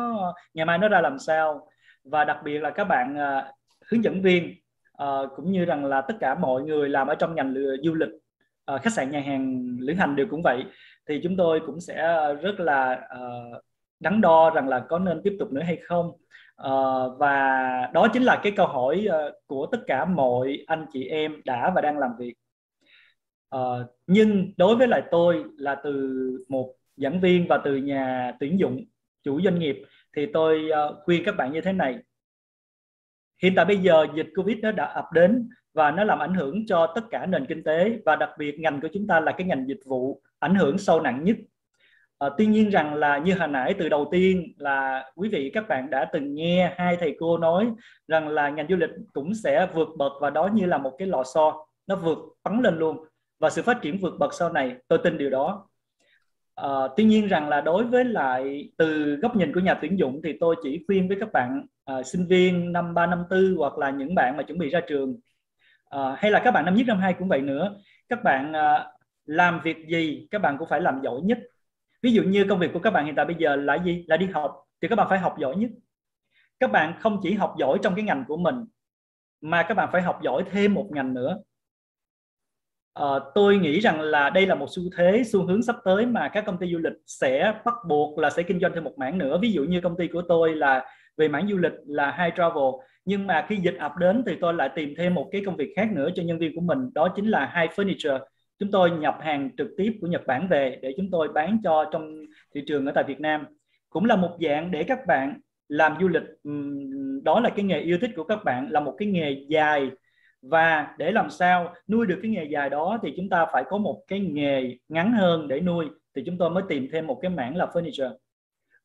ngày mai nó ra làm sao. Và đặc biệt là các bạn uh, hướng dẫn viên uh, cũng như rằng là tất cả mọi người làm ở trong ngành du lịch uh, khách sạn nhà hàng lữ hành đều cũng vậy thì chúng tôi cũng sẽ rất là uh, đắn đo rằng là có nên tiếp tục nữa hay không. Uh, và đó chính là cái câu hỏi uh, của tất cả mọi anh chị em đã và đang làm việc uh, nhưng đối với lại tôi là từ một giảng viên và từ nhà tuyển dụng chủ doanh nghiệp thì tôi uh, khuyên các bạn như thế này. Hiện tại bây giờ dịch covid nó đã ập đến và nó làm ảnh hưởng cho tất cả nền kinh tế và đặc biệt ngành của chúng ta là cái ngành dịch vụ ảnh hưởng sâu nặng nhất. À, tuy nhiên rằng là như hồi nãy từ đầu tiên là quý vị các bạn đã từng nghe hai thầy cô nói rằng là ngành du lịch cũng sẽ vượt bậc và đó như là một cái lò xo nó vượt bắn lên luôn và sự phát triển vượt bậc sau này. Tôi tin điều đó. À, tuy nhiên rằng là đối với lại từ góc nhìn của nhà tuyển dụng thì tôi chỉ khuyên với các bạn à, sinh viên năm ba năm tư hoặc là những bạn mà chuẩn bị ra trường. À, hay là các bạn năm nhất năm hai cũng vậy nữa. Các bạn à, làm việc gì các bạn cũng phải làm giỏi nhất. Ví dụ như công việc của các bạn hiện tại bây giờ là gì? Là đi học thì các bạn phải học giỏi nhất. Các bạn không chỉ học giỏi trong cái ngành của mình mà các bạn phải học giỏi thêm một ngành nữa à, tôi nghĩ rằng là đây là một xu thế xu hướng sắp tới mà các công ty du lịch sẽ bắt buộc là sẽ kinh doanh thêm một mảng nữa. Ví dụ như công ty của tôi là về mảng du lịch là high travel. Nhưng mà khi dịch ập đến thì tôi lại tìm thêm một cái công việc khác nữa cho nhân viên của mình đó chính là high furniture. Chúng tôi nhập hàng trực tiếp của Nhật Bản về để chúng tôi bán cho trong thị trường ở tại Việt Nam. Cũng là một dạng để các bạn làm du lịch đó là cái nghề yêu thích của các bạn là một cái nghề dài và để làm sao nuôi được cái nghề dài đó thì chúng ta phải có một cái nghề ngắn hơn để nuôi. Thì chúng tôi mới tìm thêm một cái mảng là furniture.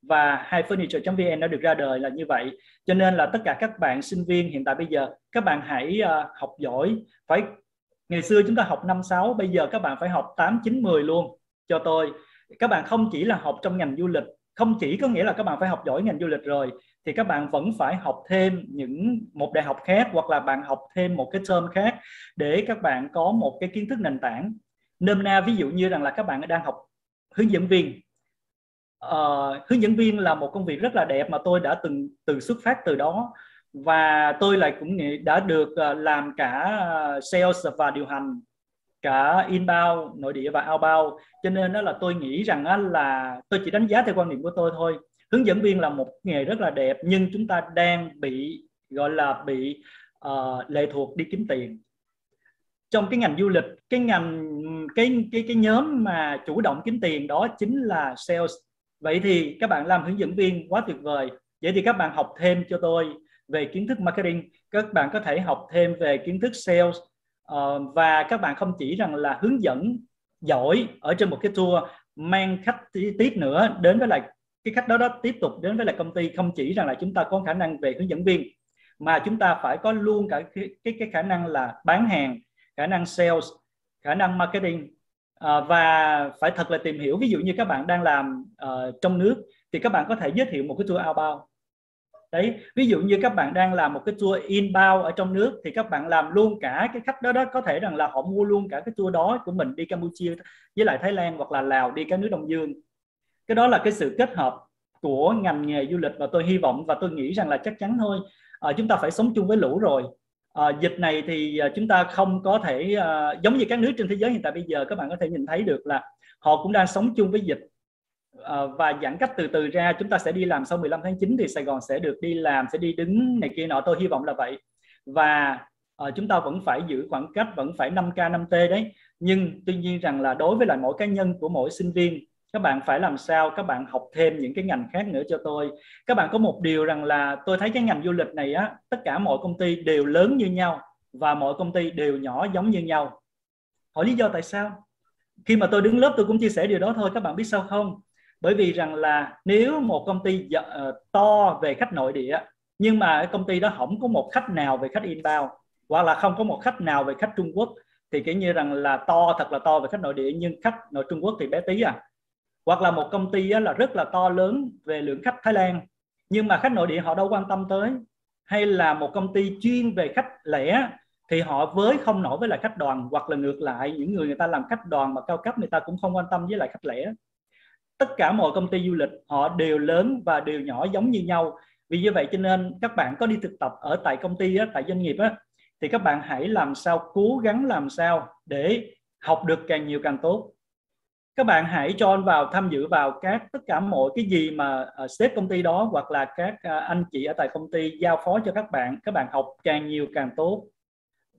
Và hai furniture vn đã được ra đời là như vậy. Cho nên là tất cả các bạn sinh viên hiện tại bây giờ các bạn hãy uh, học giỏi. Phải ngày xưa chúng ta học năm sáu bây giờ các bạn phải học 8 9 10 luôn. Cho tôi các bạn không chỉ là học trong ngành du lịch không chỉ có nghĩa là các bạn phải học giỏi ngành du lịch rồi thì các bạn vẫn phải học thêm những một đại học khác hoặc là bạn học thêm một cái term khác để các bạn có một cái kiến thức nền tảng. Nôm na ví dụ như rằng là các bạn đang học hướng dẫn viên. Uh, hướng dẫn viên là một công việc rất là đẹp mà tôi đã từng từ xuất phát từ đó. Và tôi lại cũng nghĩ đã được ờ, làm cả sales và điều hành cả inbound nội địa và outbound. Cho nên đó là tôi nghĩ rằng là tôi chỉ đánh giá theo quan điểm của tôi thôi hướng dẫn viên là một nghề rất là đẹp nhưng chúng ta đang bị gọi là bị uh, lệ thuộc đi kiếm tiền. Trong cái ngành du lịch cái ngành cái cái cái nhóm mà chủ động kiếm tiền đó chính là sales. Vậy thì các bạn làm hướng dẫn viên quá tuyệt vời. Vậy thì các bạn học thêm cho tôi về kiến thức marketing. Các bạn có thể học thêm về kiến thức sales. Uh, và các bạn không chỉ rằng là hướng dẫn giỏi ở trên một cái tour mang khách tiếp nữa đến với lại cái khách đó đó tiếp tục đến với lại công ty không chỉ rằng là chúng ta có khả năng về hướng dẫn viên mà chúng ta phải có luôn cả cái cái, cái khả năng là bán hàng khả năng sales khả năng marketing. À, và phải thật là tìm hiểu. Ví dụ như các bạn đang làm uh, trong nước thì các bạn có thể giới thiệu một cái tour outbound. Đấy ví dụ như các bạn đang làm một cái tour inbound ở trong nước thì các bạn làm luôn cả cái khách đó đó có thể rằng là họ mua luôn cả cái tour đó của mình đi Campuchia với lại Thái Lan hoặc là Lào đi các nước Đông Dương cái đó là cái sự kết hợp của ngành nghề du lịch và tôi hy vọng và tôi nghĩ rằng là chắc chắn thôi. À, chúng ta phải sống chung với lũ rồi. À, dịch này thì à, chúng ta không có thể à, giống như các nước trên thế giới hiện tại bây giờ các bạn có thể nhìn thấy được là họ cũng đang sống chung với dịch. À, và giãn cách từ từ ra chúng ta sẽ đi làm sau 15 tháng 9 thì Sài Gòn sẽ được đi làm sẽ đi đứng này kia nọ. Tôi hy vọng là vậy. Và à, chúng ta vẫn phải giữ khoảng cách vẫn phải 5K 5T đấy. Nhưng tuy nhiên rằng là đối với lại mỗi cá nhân của mỗi sinh viên các bạn phải làm sao các bạn học thêm những cái ngành khác nữa cho tôi. Các bạn có một điều rằng là tôi thấy cái ngành du lịch này á, tất cả mọi công ty đều lớn như nhau và mọi công ty đều nhỏ giống như nhau. Hỏi lý do tại sao? Khi mà tôi đứng lớp tôi cũng chia sẻ điều đó thôi, các bạn biết sao không? Bởi vì rằng là nếu một công ty ờ, to về khách nội địa, nhưng mà công ty đó không có một khách nào về khách inbound, hoặc là không có một khách nào về khách Trung Quốc, thì kiểu như rằng là to, thật là to về khách nội địa, nhưng khách nội Trung Quốc thì bé tí à hoặc là một công ty là rất là to lớn về lượng khách Thái Lan. Nhưng mà khách nội địa họ đâu quan tâm tới. Hay là một công ty chuyên về khách lẻ thì họ với không nổi với lại khách đoàn hoặc là ngược lại những người người ta làm khách đoàn mà cao cấp người ta cũng không quan tâm với lại khách lẻ. Tất cả mọi công ty du lịch họ đều lớn và đều nhỏ giống như nhau. Vì như vậy cho nên các bạn có đi thực tập ở tại công ty á, tại doanh nghiệp á, thì các bạn hãy làm sao cố gắng làm sao để học được càng nhiều càng tốt các bạn hãy cho vào tham dự vào các tất cả mọi cái gì mà uh, sếp công ty đó hoặc là các uh, anh chị ở tại công ty giao phó cho các bạn các bạn học càng nhiều càng tốt.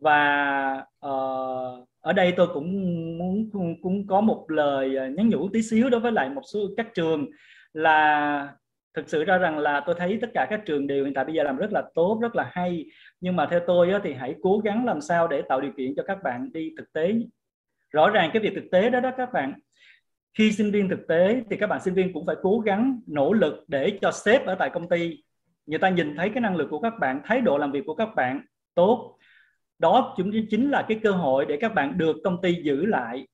Và uh, ở đây tôi cũng muốn cũng có một lời nhắn nhủ tí xíu đối với lại một số các trường là thực sự ra rằng là tôi thấy tất cả các trường đều hiện tại bây giờ làm rất là tốt rất là hay. Nhưng mà theo tôi thì hãy cố gắng làm sao để tạo điều kiện cho các bạn đi thực tế. Rõ ràng cái việc thực tế đó đó các bạn khi sinh viên thực tế thì các bạn sinh viên cũng phải cố gắng, nỗ lực để cho sếp ở tại công ty. Người ta nhìn thấy cái năng lực của các bạn, thái độ làm việc của các bạn tốt. Đó chúng chính là cái cơ hội để các bạn được công ty giữ lại.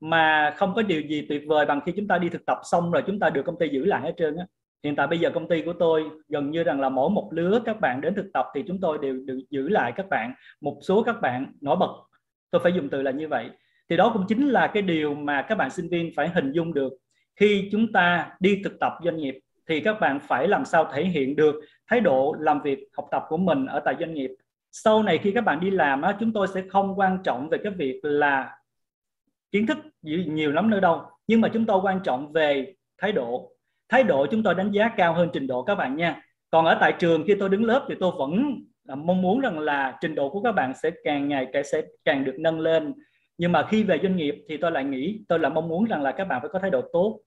Mà không có điều gì tuyệt vời bằng khi chúng ta đi thực tập xong rồi chúng ta được công ty giữ lại hết trơn á. Hiện tại bây giờ công ty của tôi gần như rằng là mỗi một lứa các bạn đến thực tập thì chúng tôi đều được giữ lại các bạn. Một số các bạn nổi bật. Tôi phải dùng từ là như vậy thì đó cũng chính là cái điều mà các bạn sinh viên phải hình dung được. Khi chúng ta đi thực tập doanh nghiệp thì các bạn phải làm sao thể hiện được thái độ làm việc học tập của mình ở tại doanh nghiệp. Sau này khi các bạn đi làm á, chúng tôi sẽ không quan trọng về cái việc là kiến thức nhiều lắm nữa đâu nhưng mà chúng tôi quan trọng về thái độ. Thái độ chúng tôi đánh giá cao hơn trình độ các bạn nha. Còn ở tại trường khi tôi đứng lớp thì tôi vẫn à, mong muốn rằng là trình độ của các bạn sẽ càng ngày càng sẽ càng được nâng lên nhưng mà khi về doanh nghiệp thì tôi lại nghĩ tôi là mong muốn rằng là các bạn phải có thái độ tốt.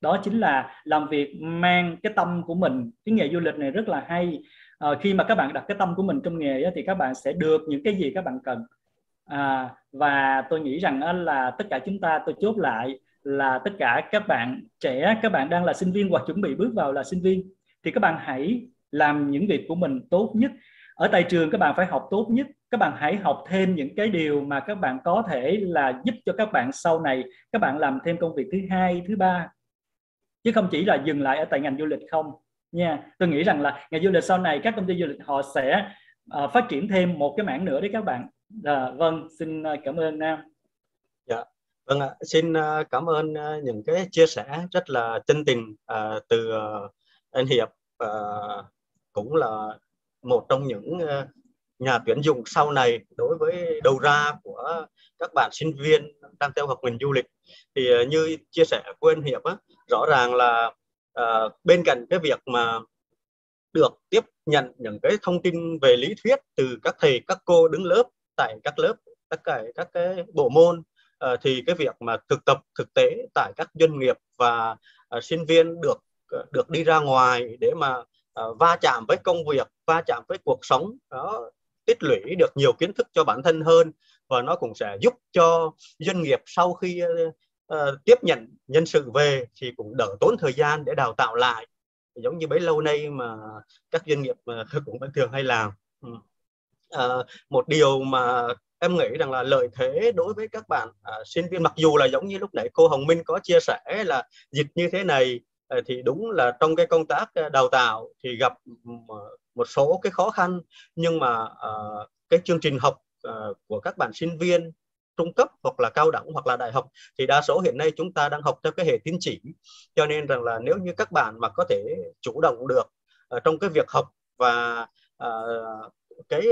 Đó chính là làm việc mang cái tâm của mình. Cái nghề du lịch này rất là hay. À, khi mà các bạn đặt cái tâm của mình trong nghề thì các bạn sẽ được những cái gì các bạn cần. À, và tôi nghĩ rằng là tất cả chúng ta tôi chốt lại là tất cả các bạn trẻ các bạn đang là sinh viên hoặc chuẩn bị bước vào là sinh viên thì các bạn hãy làm những việc của mình tốt nhất. Ở tại trường các bạn phải học tốt nhất các bạn hãy học thêm những cái điều mà các bạn có thể là giúp cho các bạn sau này. Các bạn làm thêm công việc thứ hai thứ ba. Chứ không chỉ là dừng lại ở tại ngành du lịch không. Nha tôi nghĩ rằng là ngành du lịch sau này các công ty du lịch họ sẽ uh, phát triển thêm một cái mảng nữa đấy các bạn. À, vâng xin ờ, cảm ơn nam. Dạ vâng ạ. Xin ờ, cảm ơn những cái chia sẻ rất là chân tình uh, từ uh, anh hiệp. Uh, cũng là một trong những uh, nhà tuyển dụng sau này đối với đầu ra của các bạn sinh viên đang theo học ngành du lịch. Thì ờ, như chia sẻ của anh hiệp á, rõ ràng là uh, bên cạnh cái việc mà được tiếp nhận những cái thông tin về lý thuyết từ các thầy các cô đứng lớp tại các lớp tất cả các cái bộ môn uh, thì cái việc mà thực tập thực tế tại các doanh nghiệp và uh, sinh viên được uh, được đi ra ngoài để mà uh, va chạm với công việc va chạm với cuộc sống đó tích lũy được nhiều kiến thức cho bản thân hơn và nó cũng sẽ giúp cho doanh nghiệp sau khi uh, tiếp nhận nhân sự về thì cũng đỡ tốn thời gian để đào tạo lại. Giống như bấy lâu nay mà các doanh nghiệp uh, (laughs) cũng vẫn thường hay làm. Uh, một điều mà em nghĩ rằng là lợi thế đối với các bạn uh, sinh viên mặc dù là giống như lúc nãy cô Hồng Minh có chia sẻ là dịch như thế này thì đúng là trong cái công tác đào tạo thì gặp ừ, một số cái khó khăn nhưng mà uh, cái chương trình học uh, của các bạn sinh viên trung cấp hoặc là cao đẳng hoặc là đại học thì đa số hiện nay chúng ta đang học theo cái hệ tín chỉ. Cho nên rằng là nếu như các bạn mà có thể chủ động được uh, trong cái việc học và uh, cái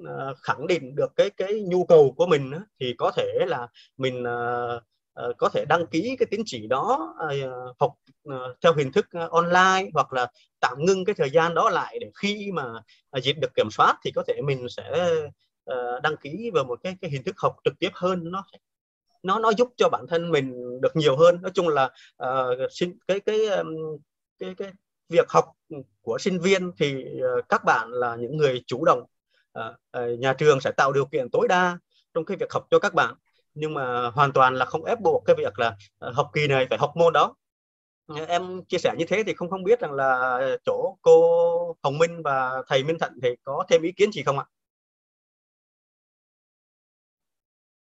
uh, khẳng định được cái cái nhu cầu của mình thì có thể là mình uh, uh, có thể đăng ký cái tín chỉ đó uh, học uh, theo hình thức uh, online hoặc là tạm ngưng cái thời gian đó lại để khi mà uh, dịch được kiểm soát thì có thể mình sẽ uh, đăng ký vào một cái cái hình thức học trực tiếp hơn. Nó nó nó giúp cho bản thân mình được nhiều hơn. Nói chung là uh, xin cái cái um, cái cái việc học của sinh viên thì uh, các bạn là những người chủ động uh, uh, nhà trường sẽ tạo điều kiện tối đa trong cái việc học cho các bạn nhưng mà hoàn toàn là không ép buộc cái việc là ờ, học kỳ này phải học môn đó ờ, em chia sẻ như thế thì không không biết rằng là chỗ cô Hồng Minh và thầy Minh Thận thì có thêm ý kiến gì không ạ?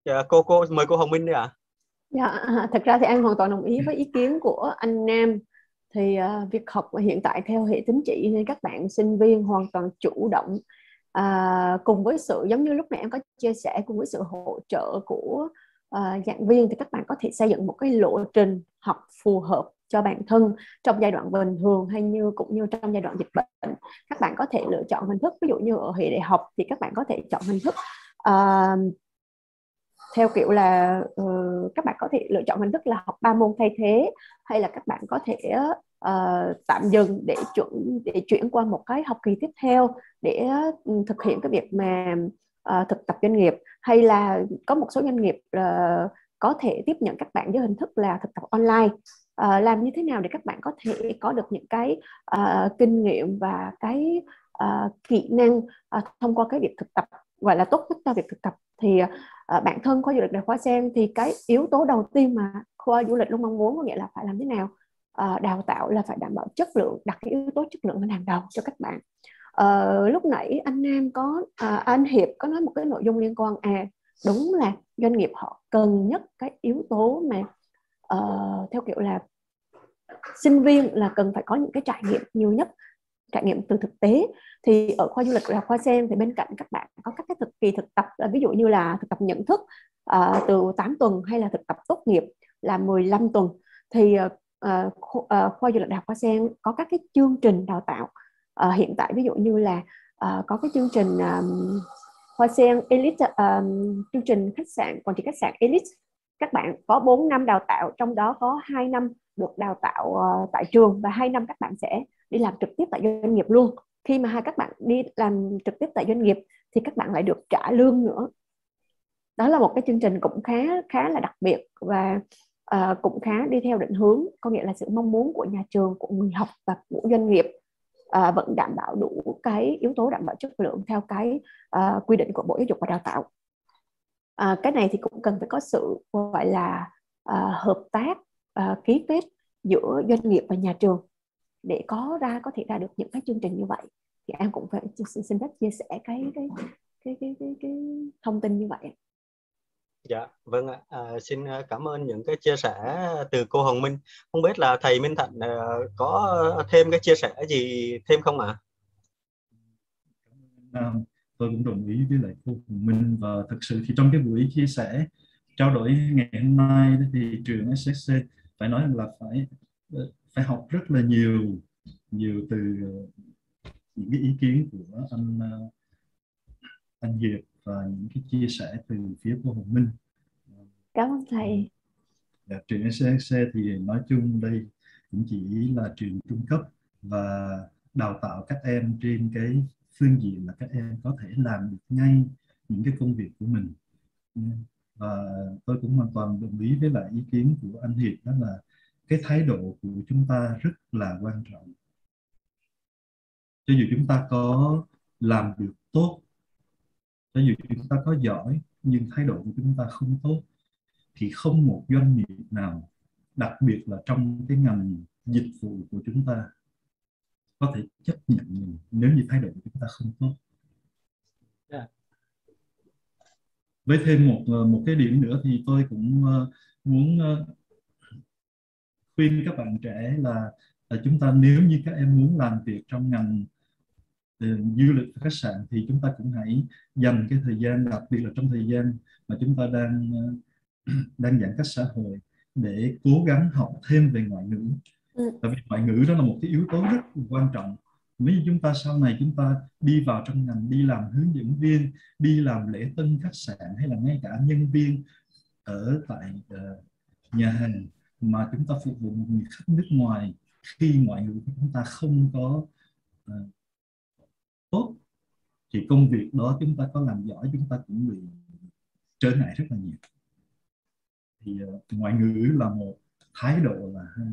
Dạ, cô cô mời cô Hồng Minh đi ạ. Dạ, à. Dạ, thật ra thì em hoàn toàn đồng ý với ý kiến của anh Nam thì uh, việc học hiện tại theo hệ tín chỉ nên các bạn sinh viên hoàn toàn chủ động à, cùng với sự giống như lúc nãy em có chia sẻ cùng với sự hỗ trợ của à, giảng viên thì các bạn có thể xây dựng một cái lộ trình học phù hợp cho bản thân trong giai đoạn bình thường hay như cũng như trong giai đoạn dịch bệnh. Các bạn có thể lựa chọn hình thức ví dụ như ở hệ đại học thì các bạn có thể chọn hình thức uh, theo kiểu là uh, các bạn có thể lựa chọn hình thức là học ba môn thay thế hay là các bạn có thể uh, tạm dừng để chuyển để chuyển qua một cái học kỳ tiếp theo để uh, thực hiện cái việc mà uh, thực tập doanh nghiệp. Hay là có một số doanh nghiệp uh, có thể tiếp nhận các bạn với hình thức là thực tập online. Uh, làm như thế nào để các bạn có thể có được những cái uh, kinh nghiệm và cái uh, kỹ năng uh, thông qua cái việc thực tập gọi là tốt nhất cho việc thực tập. Thì uh, Ờ, bản thân khoa du lịch đại khoa sen thì cái yếu tố đầu tiên mà khoa du lịch luôn mong muốn có nghĩa là phải làm thế nào? Ờ, đào tạo là phải đảm bảo chất lượng đặt cái yếu tố chất lượng lên hàng đầu cho các bạn. Uh, lúc nãy anh Nam có uh, anh Hiệp có nói một cái nội dung liên quan. À đúng là doanh nghiệp họ cần nhất cái yếu tố mà uh, theo kiểu là sinh viên là cần phải có những cái trải nghiệm nhiều nhất trải nghiệm từ thực tế. Thì ở khoa du lịch là khoa sen thì bên cạnh các bạn có các cái thực kỳ thực tập à, ví dụ như là thực tập nhận thức uh, từ 8 tuần hay là thực tập tốt nghiệp là 15 tuần thì à, uh, khoa, uh, khoa du lịch đại học khoa sen có các cái chương trình đào tạo. Uh, hiện tại ví dụ như là uh, có cái chương trình um, hoa sen elite um, chương trình khách sạn quản trị khách sạn elite. Các bạn có 4 năm đào tạo trong đó có 2 năm được đào tạo uh, tại trường và 2 năm các bạn sẽ đi làm trực tiếp tại doanh nghiệp luôn. Khi mà hai các bạn đi làm trực tiếp tại doanh nghiệp thì các bạn lại được trả lương nữa. Đó là một cái chương trình cũng khá khá là đặc biệt và uh, cũng khá đi theo định hướng có nghĩa là sự mong muốn của nhà trường của người học và của doanh nghiệp uh, vẫn đảm bảo đủ cái yếu tố đảm bảo chất lượng theo cái uh, quy định của bộ giáo dục và đào tạo. Uh, cái này thì cũng cần phải có sự gọi là uh, hợp tác uh, ký kết giữa doanh nghiệp và nhà trường để có ra có thể ra được những cái chương trình như vậy thì em cũng phải xin phép chia sẻ cái cái cái cái cái, cái thông tin như vậy Dạ, vâng ạ. À, xin à, cảm ơn những cái chia sẻ từ cô Hồng Minh. Không biết là thầy Minh Thạnh uh, có thêm cái chia sẻ gì thêm không ạ? À, tôi cũng đồng ý với lại cô Hồng Minh và thực sự thì trong cái buổi chia sẻ trao đổi ngày hôm nay thì trường SSC phải nói là phải phải học rất là nhiều nhiều từ những cái ý kiến của anh anh Diệp và những cái chia sẻ từ phía cô Hồng Minh. Cảm ơn thầy. Dạ, trường SSC thì nói chung đây cũng chỉ là trường trung cấp và đào tạo các em trên cái phương diện là các em có thể làm được ngay những cái công việc của mình và tôi cũng hoàn toàn đồng ý với lại ý kiến của anh Hiệp đó là cái thái độ của chúng ta rất là quan trọng cho dù chúng ta có làm được tốt cho dù chúng ta có giỏi nhưng thái độ của chúng ta không tốt thì không một doanh nghiệp nào đặc biệt là trong cái ngành dịch vụ của chúng ta có thể chấp nhận mình nếu như thái độ của chúng ta không tốt yeah. Với thêm một ờ, một cái điểm nữa thì tôi cũng ờ, muốn ờ, khuyên các bạn trẻ là, là chúng ta nếu như các em muốn làm việc trong ngành du lịch khách sạn thì chúng ta cũng hãy dành cái thời gian đặc biệt là trong thời gian mà chúng ta đang (clears throat) đang giãn cách xã hội để cố gắng học thêm về ngoại ngữ ừ. tại vì ngoại ngữ đó là một cái yếu tố rất quan trọng nếu như chúng ta sau này chúng ta đi vào trong ngành đi làm hướng dẫn viên đi làm lễ tân khách sạn hay là ngay cả nhân viên ở tại uh, nhà hàng mà chúng ta phục vụ một người khách nước ngoài khi ngoại ngữ của chúng ta không có uh, tốt thì công việc đó chúng ta có làm giỏi chúng ta cũng bị trở ngại rất là nhiều. Thì uh, ngoại ngữ là một thái độ là hai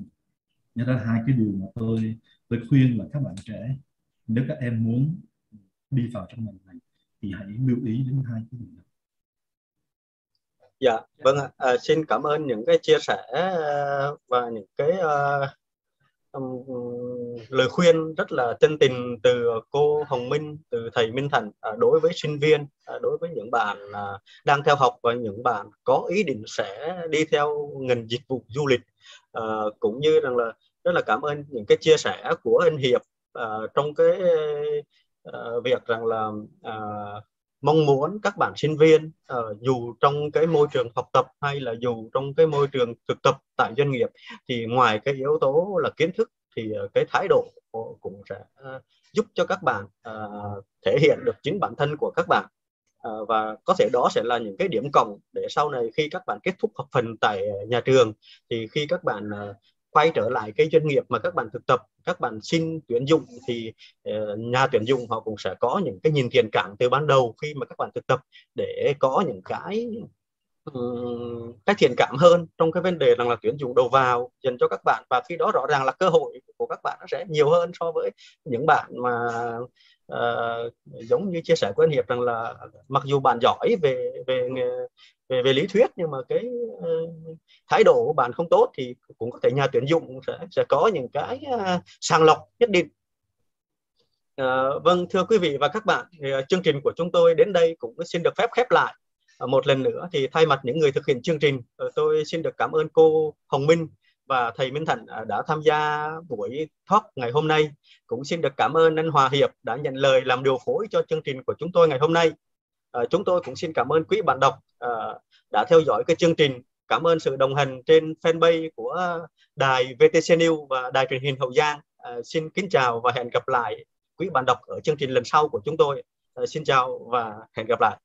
nhớ ra hai cái điều mà tôi tôi khuyên là các bạn trẻ nếu các em muốn đi vào trong ngành này thì hãy lưu ý đến hai cái điều đó. Dạ, vâng ạ. À, xin cảm ơn những cái chia sẻ và những cái uh, um, lời khuyên rất là chân tình từ cô Hồng Minh, từ thầy Minh Thành uh, đối với sinh viên, uh, đối với những bạn uh, đang theo học và những bạn có ý định sẽ đi theo ngành dịch vụ du lịch, uh, cũng như rằng là rất là cảm ơn những cái chia sẻ của anh Hiệp uh, trong cái uh, việc rằng là uh, mong muốn các bạn sinh viên uh, dù trong cái môi trường học tập hay là dù trong cái môi trường thực tập tại doanh nghiệp thì ngoài cái yếu tố là kiến thức thì uh, cái thái độ cũng sẽ uh, giúp cho các bạn uh, thể hiện được chính bản thân của các bạn. Uh, và có thể đó sẽ là những cái điểm cộng để sau này khi các bạn kết thúc học phần tại nhà trường thì khi các bạn uh, quay trở lại cái doanh nghiệp mà các bạn thực tập các bạn xin tuyển dụng thì ờ, nhà tuyển dụng họ cũng sẽ có những cái nhìn thiện cảm từ ban đầu khi mà các bạn thực tập để có những cái cái thiện cảm hơn trong cái vấn đề rằng là tuyển dụng đầu vào dành cho các bạn. Và khi đó rõ ràng là cơ hội của các bạn nó sẽ nhiều hơn so với những bạn mà uh, giống như chia sẻ của anh Hiệp rằng là mặc dù bạn giỏi về về về về lý thuyết nhưng mà cái uh, thái độ của bạn không tốt thì cũng có thể nhà tuyển dụng sẽ sẽ có những cái uh, sàng lọc nhất định. Uh, vâng thưa quý vị và các bạn thì, uh, chương trình của chúng tôi đến đây cũng xin được phép khép lại. Uh, một lần nữa thì thay mặt những người thực hiện chương trình uh, tôi xin được cảm ơn cô Hồng Minh và thầy Minh Thành à, đã tham gia buổi talk ngày hôm nay. Cũng xin được cảm ơn anh Hòa Hiệp đã nhận lời làm điều phối cho chương trình của chúng tôi ngày hôm nay. À, chúng tôi cũng xin cảm ơn quý bạn đọc à, đã theo dõi cái chương trình. Cảm ơn sự đồng hành trên fanpage của đài VTC News và đài truyền hình Hậu Giang. À, xin kính chào và hẹn gặp lại quý bạn đọc ở chương trình lần sau của chúng tôi. À, xin chào và hẹn gặp lại.